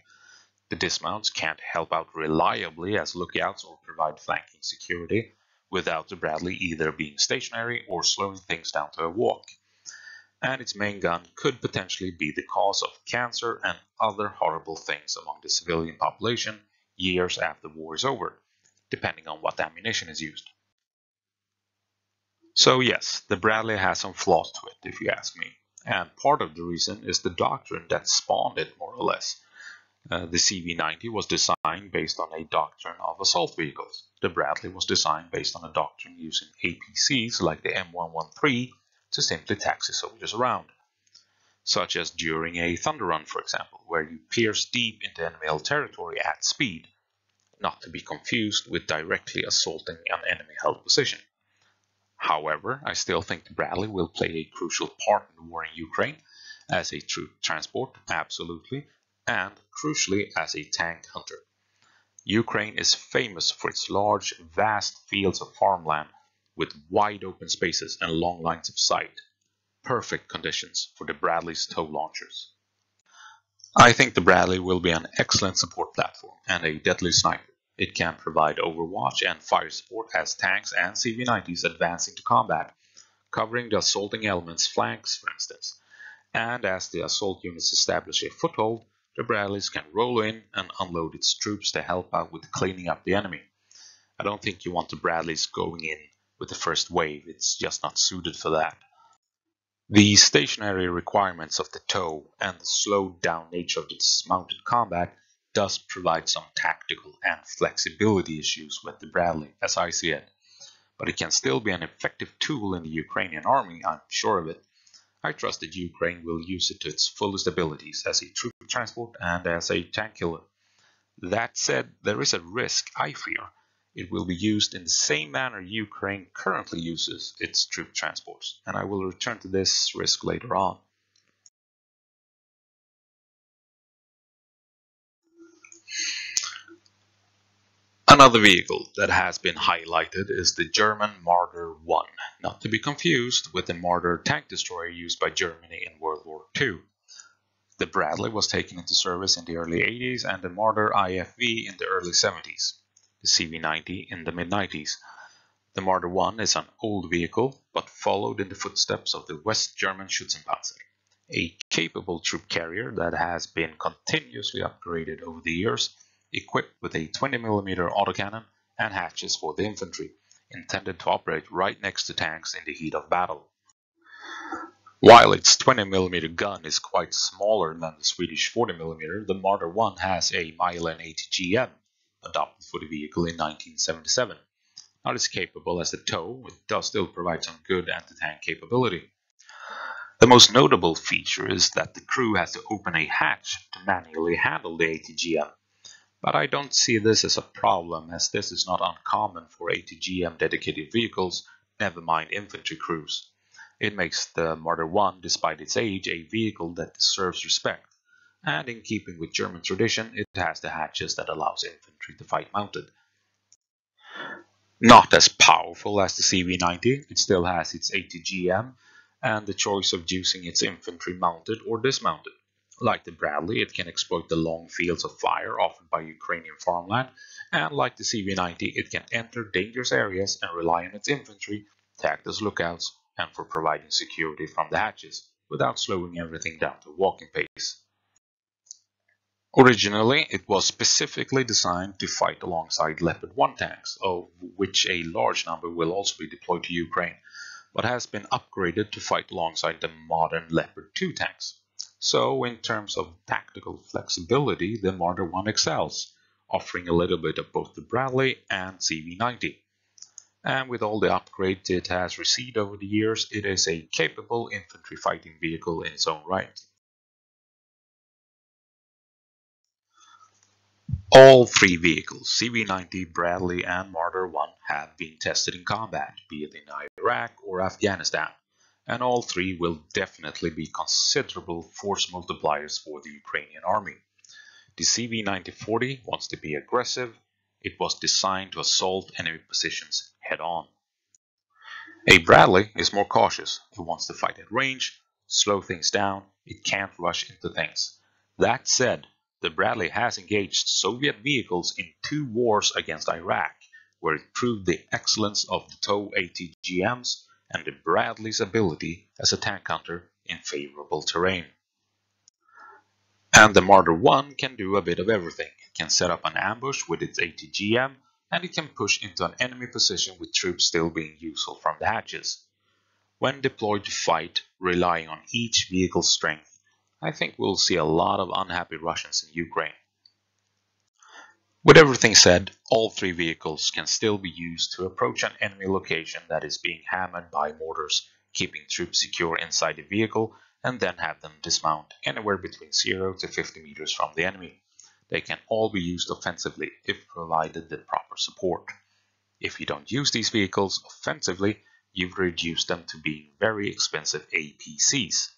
The dismounts can't help out reliably as lookouts or provide flanking security without the Bradley either being stationary or slowing things down to a walk. And its main gun could potentially be the cause of cancer and other horrible things among the civilian population years after war is over, depending on what ammunition is used. So yes, the Bradley has some flaws to it, if you ask me and part of the reason is the doctrine that spawned it, more or less. Uh, the CV90 was designed based on a doctrine of assault vehicles. The Bradley was designed based on a doctrine using APCs like the M113 to simply taxi soldiers around, such as during a thunder run, for example, where you pierce deep into enemy territory at speed, not to be confused with directly assaulting an enemy held position. However, I still think the Bradley will play a crucial part in the war in Ukraine as a troop transport, absolutely, and crucially as a tank hunter. Ukraine is famous for its large, vast fields of farmland with wide open spaces and long lines of sight. Perfect conditions for the Bradley's TOW launchers. I think the Bradley will be an excellent support platform and a deadly sniper. It can provide overwatch and fire support as tanks and CV-90s advance into combat, covering the assaulting element's flanks, for instance. And as the assault units establish a foothold, the Bradleys can roll in and unload its troops to help out with cleaning up the enemy. I don't think you want the Bradleys going in with the first wave, it's just not suited for that. The stationary requirements of the TOW and the slowed down nature of the dismounted combat does provide some tactical and flexibility issues with the Bradley, as I see it. But it can still be an effective tool in the Ukrainian army, I'm sure of it. I trust that Ukraine will use it to its fullest abilities as a troop transport and as a tank killer. That said, there is a risk, I fear, it will be used in the same manner Ukraine currently uses its troop transports, and I will return to this risk later on. Another vehicle that has been highlighted is the German Marder 1, not to be confused with the Marder tank destroyer used by Germany in World War II. The Bradley was taken into service in the early 80s and the Marder IFV in the early 70s the CV90 in the mid-90s. The Marder 1 is an old vehicle, but followed in the footsteps of the West German Schützenpanzer, a capable troop carrier that has been continuously upgraded over the years, equipped with a 20mm autocannon and hatches for the infantry, intended to operate right next to tanks in the heat of battle. While its 20mm gun is quite smaller than the Swedish 40mm, the Marder 1 has a MILAN ATGM adopted for the vehicle in 1977. Not as capable as the TOW, it does still provide some good anti-tank capability. The most notable feature is that the crew has to open a hatch to manually handle the ATGM, but I don't see this as a problem as this is not uncommon for ATGM dedicated vehicles, never mind infantry crews. It makes the Marder 1, despite its age, a vehicle that deserves respect and in keeping with German tradition, it has the hatches that allows infantry to fight mounted. Not as powerful as the CV-90, it still has its ATGM and the choice of using its infantry mounted or dismounted. Like the Bradley, it can exploit the long fields of fire offered by Ukrainian farmland, and like the CV-90, it can enter dangerous areas and rely on its infantry act as lookouts and for providing security from the hatches, without slowing everything down to walking pace. Originally, it was specifically designed to fight alongside Leopard 1 tanks, of which a large number will also be deployed to Ukraine, but has been upgraded to fight alongside the modern Leopard 2 tanks. So, in terms of tactical flexibility, the Marder 1 excels, offering a little bit of both the Bradley and CV90. And with all the upgrades it has received over the years, it is a capable infantry fighting vehicle in its own right. All three vehicles, CV-90, Bradley and Marder 1, have been tested in combat, be it in Iraq or Afghanistan, and all three will definitely be considerable force multipliers for the Ukrainian army. The CV-9040 wants to be aggressive, it was designed to assault enemy positions head-on. A Bradley is more cautious, it wants to fight at range, slow things down, it can't rush into things. That said, the Bradley has engaged Soviet vehicles in two wars against Iraq, where it proved the excellence of the TOW ATGMs and the Bradley's ability as a tank hunter in favorable terrain. And the Marder 1 can do a bit of everything. It can set up an ambush with its ATGM, and it can push into an enemy position with troops still being useful from the hatches. When deployed to fight, relying on each vehicle's strength, I think we'll see a lot of unhappy Russians in Ukraine. With everything said, all three vehicles can still be used to approach an enemy location that is being hammered by mortars, keeping troops secure inside the vehicle, and then have them dismount anywhere between 0 to 50 meters from the enemy. They can all be used offensively if provided the proper support. If you don't use these vehicles offensively, you've reduced them to being very expensive APCs.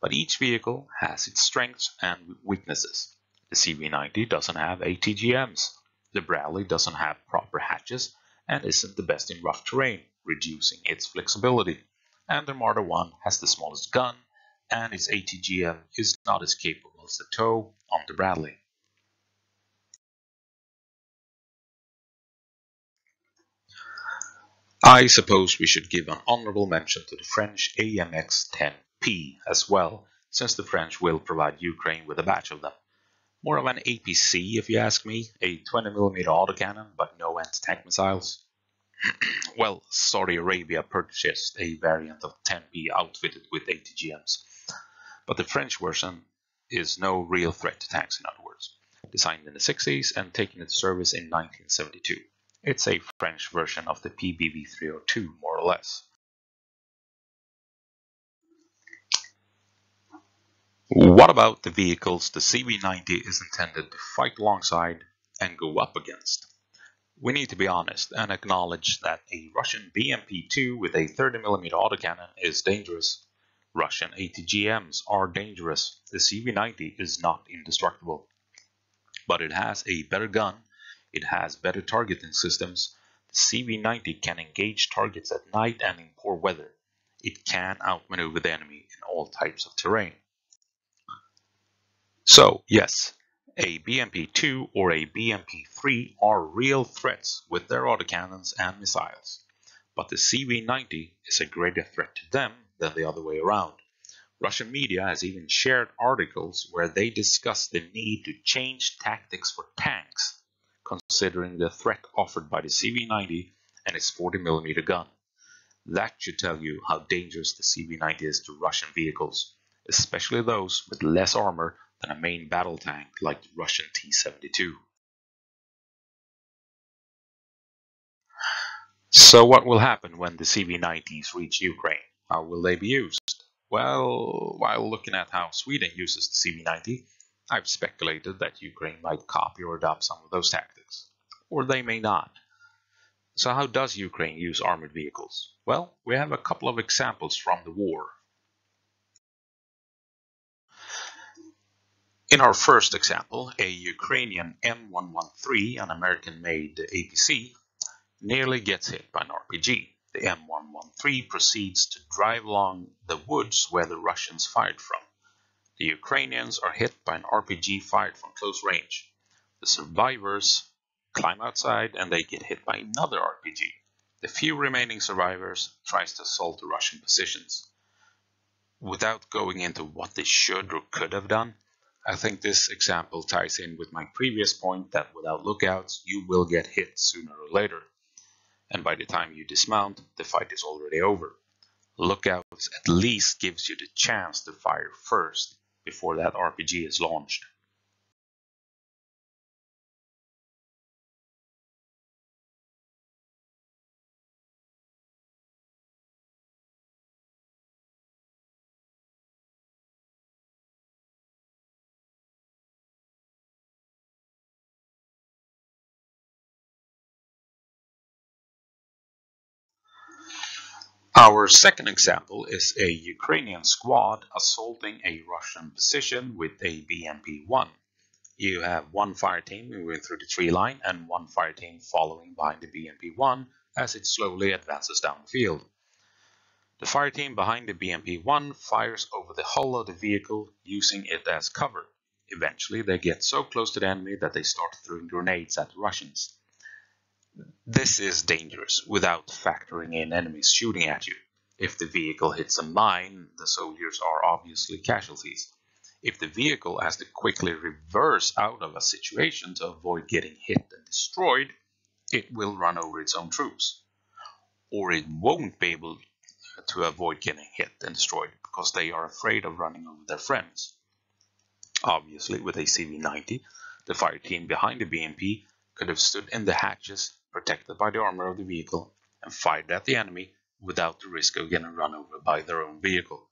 But each vehicle has its strengths and weaknesses. The CV90 doesn't have ATGMs. The Bradley doesn't have proper hatches and isn't the best in rough terrain, reducing its flexibility. And the Marder 1 has the smallest gun and its ATGM is not as capable as the TOW on the Bradley. I suppose we should give an honorable mention to the French AMX-10P as well, since the French will provide Ukraine with a batch of them. More of an APC if you ask me, a 20mm autocannon but no anti-tank missiles. *clears throat* well, Saudi Arabia purchased a variant of 10P outfitted with ATGMs, but the French version is no real threat to tanks in other words. Designed in the 60s and taken into service in 1972. It's a French version of the PBV-302, more or less. What about the vehicles the CV-90 is intended to fight alongside and go up against? We need to be honest and acknowledge that a Russian BMP-2 with a 30mm autocannon is dangerous. Russian ATGMs are dangerous. The CV-90 is not indestructible. But it has a better gun it has better targeting systems. The CV-90 can engage targets at night and in poor weather. It can outmaneuver the enemy in all types of terrain. So, yes, a BMP-2 or a BMP-3 are real threats with their autocannons and missiles. But the CV-90 is a greater threat to them than the other way around. Russian media has even shared articles where they discuss the need to change tactics for tanks considering the threat offered by the CV-90 and its 40mm gun. That should tell you how dangerous the CV-90 is to Russian vehicles, especially those with less armor than a main battle tank like the Russian T-72. So what will happen when the CV-90s reach Ukraine? How will they be used? Well, while looking at how Sweden uses the CV-90, I've speculated that Ukraine might copy or adopt some of those tactics. Or they may not. So how does Ukraine use armored vehicles? Well, we have a couple of examples from the war. In our first example, a Ukrainian M113, an American-made APC, nearly gets hit by an RPG. The M113 proceeds to drive along the woods where the Russians fired from. The Ukrainians are hit by an RPG fired from close range. The survivors climb outside and they get hit by another RPG. The few remaining survivors tries to assault the Russian positions. Without going into what they should or could have done, I think this example ties in with my previous point that without lookouts you will get hit sooner or later. And by the time you dismount, the fight is already over. Lookouts at least gives you the chance to fire first before that RPG is launched. Our second example is a Ukrainian squad assaulting a Russian position with a BMP-1. You have one fire team moving through the tree line and one fire team following behind the BMP-1 as it slowly advances down the field. The fire team behind the BMP-1 fires over the hull of the vehicle using it as cover. Eventually they get so close to the enemy that they start throwing grenades at the Russians. This is dangerous without factoring in enemies shooting at you. If the vehicle hits a mine, the soldiers are obviously casualties. If the vehicle has to quickly reverse out of a situation to avoid getting hit and destroyed, it will run over its own troops. Or it won't be able to avoid getting hit and destroyed because they are afraid of running over their friends. Obviously, with a CV-90, the fire team behind the BMP could have stood in the hatches protected by the armor of the vehicle, and fired at the enemy without the risk of getting run over by their own vehicle.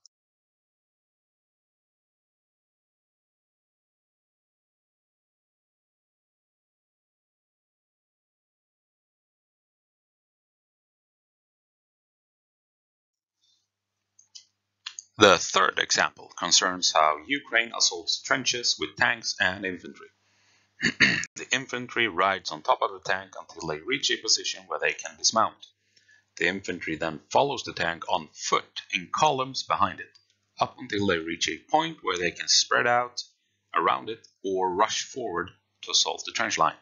The third example concerns how Ukraine assaults trenches with tanks and infantry. The infantry rides on top of the tank until they reach a position where they can dismount. The infantry then follows the tank on foot in columns behind it, up until they reach a point where they can spread out around it or rush forward to assault the trench line.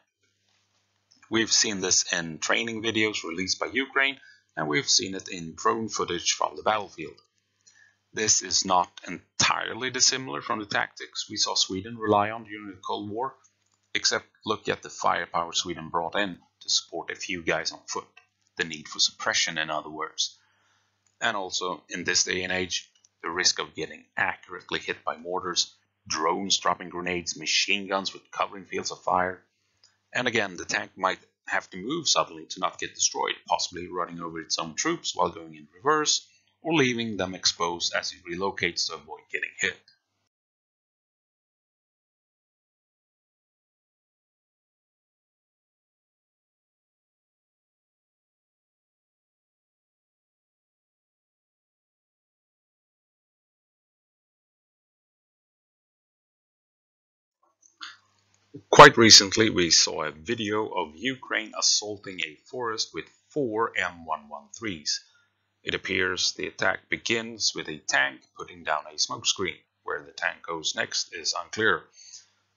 We've seen this in training videos released by Ukraine, and we've seen it in drone footage from the battlefield. This is not entirely dissimilar from the tactics we saw Sweden rely on during the Cold War, except look at the firepower Sweden brought in to support a few guys on foot, the need for suppression in other words. And also, in this day and age, the risk of getting accurately hit by mortars drones dropping grenades, machine guns with covering fields of fire. And again, the tank might have to move suddenly to not get destroyed, possibly running over its own troops while going in reverse, or leaving them exposed as it relocates to avoid getting hit. Quite recently we saw a video of Ukraine assaulting a forest with four M113s. It appears the attack begins with a tank putting down a smoke screen. Where the tank goes next is unclear.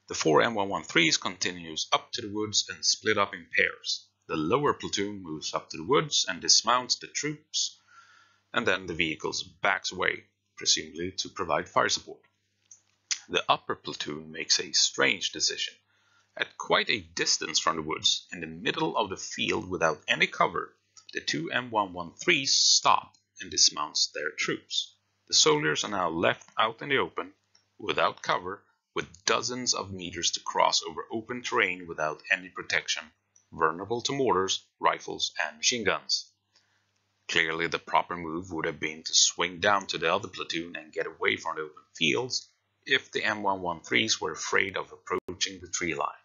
The four M113s continues up to the woods and split up in pairs. The lower platoon moves up to the woods and dismounts the troops, and then the vehicles backs away, presumably to provide fire support. The upper platoon makes a strange decision. At quite a distance from the woods, in the middle of the field without any cover, the two M113s stop and dismounts their troops. The soldiers are now left out in the open, without cover, with dozens of meters to cross over open terrain without any protection, vulnerable to mortars, rifles, and machine guns. Clearly, the proper move would have been to swing down to the other platoon and get away from the open fields if the M113s were afraid of approaching the tree line.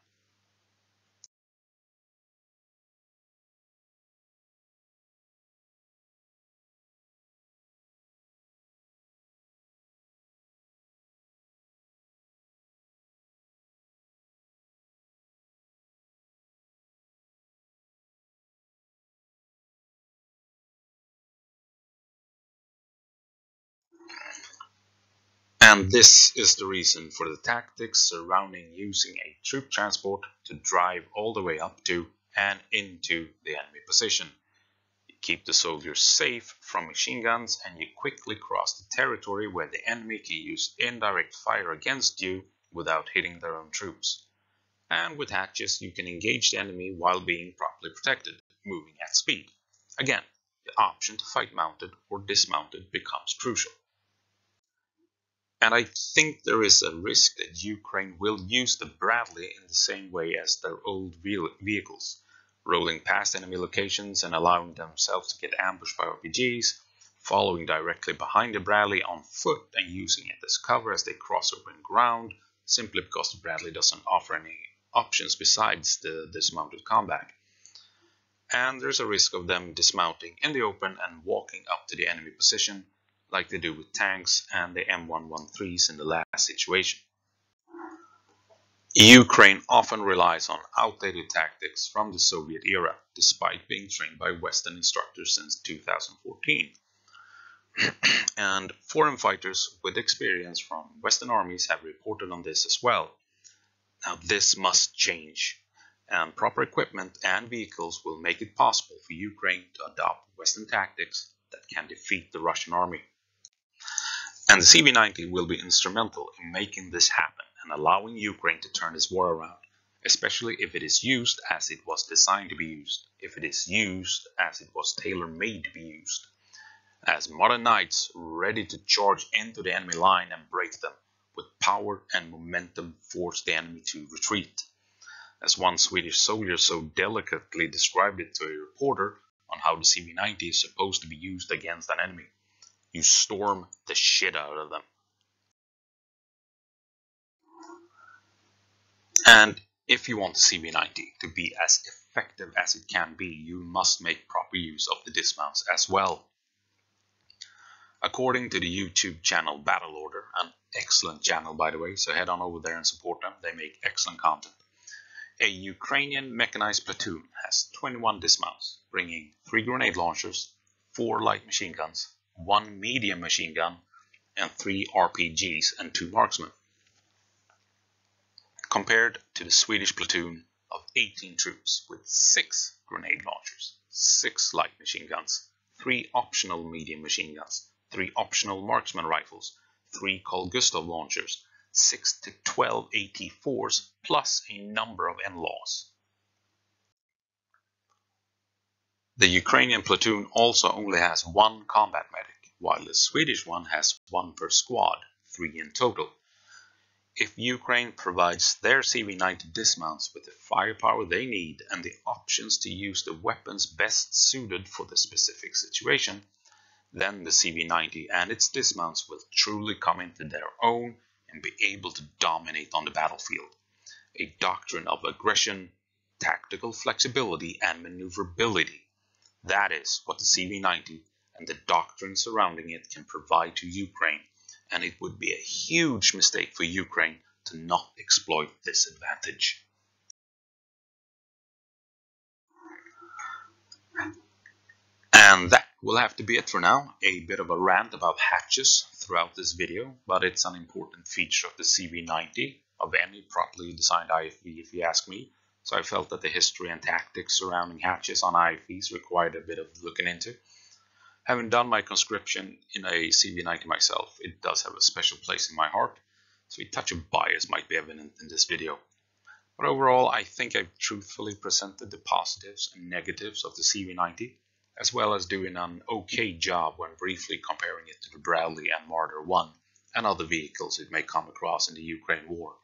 And this is the reason for the tactics surrounding using a troop transport to drive all the way up to and into the enemy position. You keep the soldiers safe from machine guns and you quickly cross the territory where the enemy can use indirect fire against you without hitting their own troops. And with hatches you can engage the enemy while being properly protected, moving at speed. Again, the option to fight mounted or dismounted becomes crucial. And I think there is a risk that Ukraine will use the Bradley in the same way as their old vehicles, rolling past enemy locations and allowing themselves to get ambushed by RPGs, following directly behind the Bradley on foot and using it as cover as they cross open ground, simply because the Bradley doesn't offer any options besides the dismounted combat. And there's a risk of them dismounting in the open and walking up to the enemy position like they do with tanks and the M113s in the last situation. Ukraine often relies on outdated tactics from the Soviet era, despite being trained by Western instructors since 2014. *clears throat* and foreign fighters with experience from Western armies have reported on this as well. Now this must change, and proper equipment and vehicles will make it possible for Ukraine to adopt Western tactics that can defeat the Russian army. And the CV-90 will be instrumental in making this happen and allowing Ukraine to turn this war around, especially if it is used as it was designed to be used, if it is used as it was tailor-made to be used, as modern knights ready to charge into the enemy line and break them, with power and momentum force the enemy to retreat. As one Swedish soldier so delicately described it to a reporter on how the CV-90 is supposed to be used against an enemy you storm the shit out of them. And if you want the CV90 to be as effective as it can be, you must make proper use of the dismounts as well. According to the YouTube channel Battle Order, an excellent channel by the way, so head on over there and support them, they make excellent content. A Ukrainian mechanized platoon has 21 dismounts, bringing 3 grenade launchers, 4 light machine guns, 1 medium machine gun, and 3 RPGs and 2 marksmen. Compared to the Swedish platoon of 18 troops with 6 grenade launchers, 6 light machine guns, 3 optional medium machine guns, 3 optional marksman rifles, 3 Carl Gustav launchers, 6 to 12 AT4s, plus a number of NLAWs. The Ukrainian platoon also only has one combat medic, while the Swedish one has one per squad, three in total. If Ukraine provides their CV-90 dismounts with the firepower they need and the options to use the weapons best suited for the specific situation, then the CV-90 and its dismounts will truly come into their own and be able to dominate on the battlefield. A doctrine of aggression, tactical flexibility, and maneuverability that is what the CV90 and the doctrine surrounding it can provide to Ukraine, and it would be a huge mistake for Ukraine to not exploit this advantage. And that will have to be it for now. A bit of a rant about hatches throughout this video, but it's an important feature of the CV90 of any properly designed IFV if you ask me. So I felt that the history and tactics surrounding hatches on IFVs required a bit of looking into. Having done my conscription in a CV90 myself, it does have a special place in my heart, so a touch of bias might be evident in this video. But overall, I think I've truthfully presented the positives and negatives of the CV90, as well as doing an okay job when briefly comparing it to the Bradley and Marder 1 and other vehicles it may come across in the Ukraine war.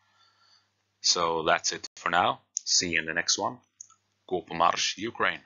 So that's it for now. See you in the next one. Go på marsch, Ukraine!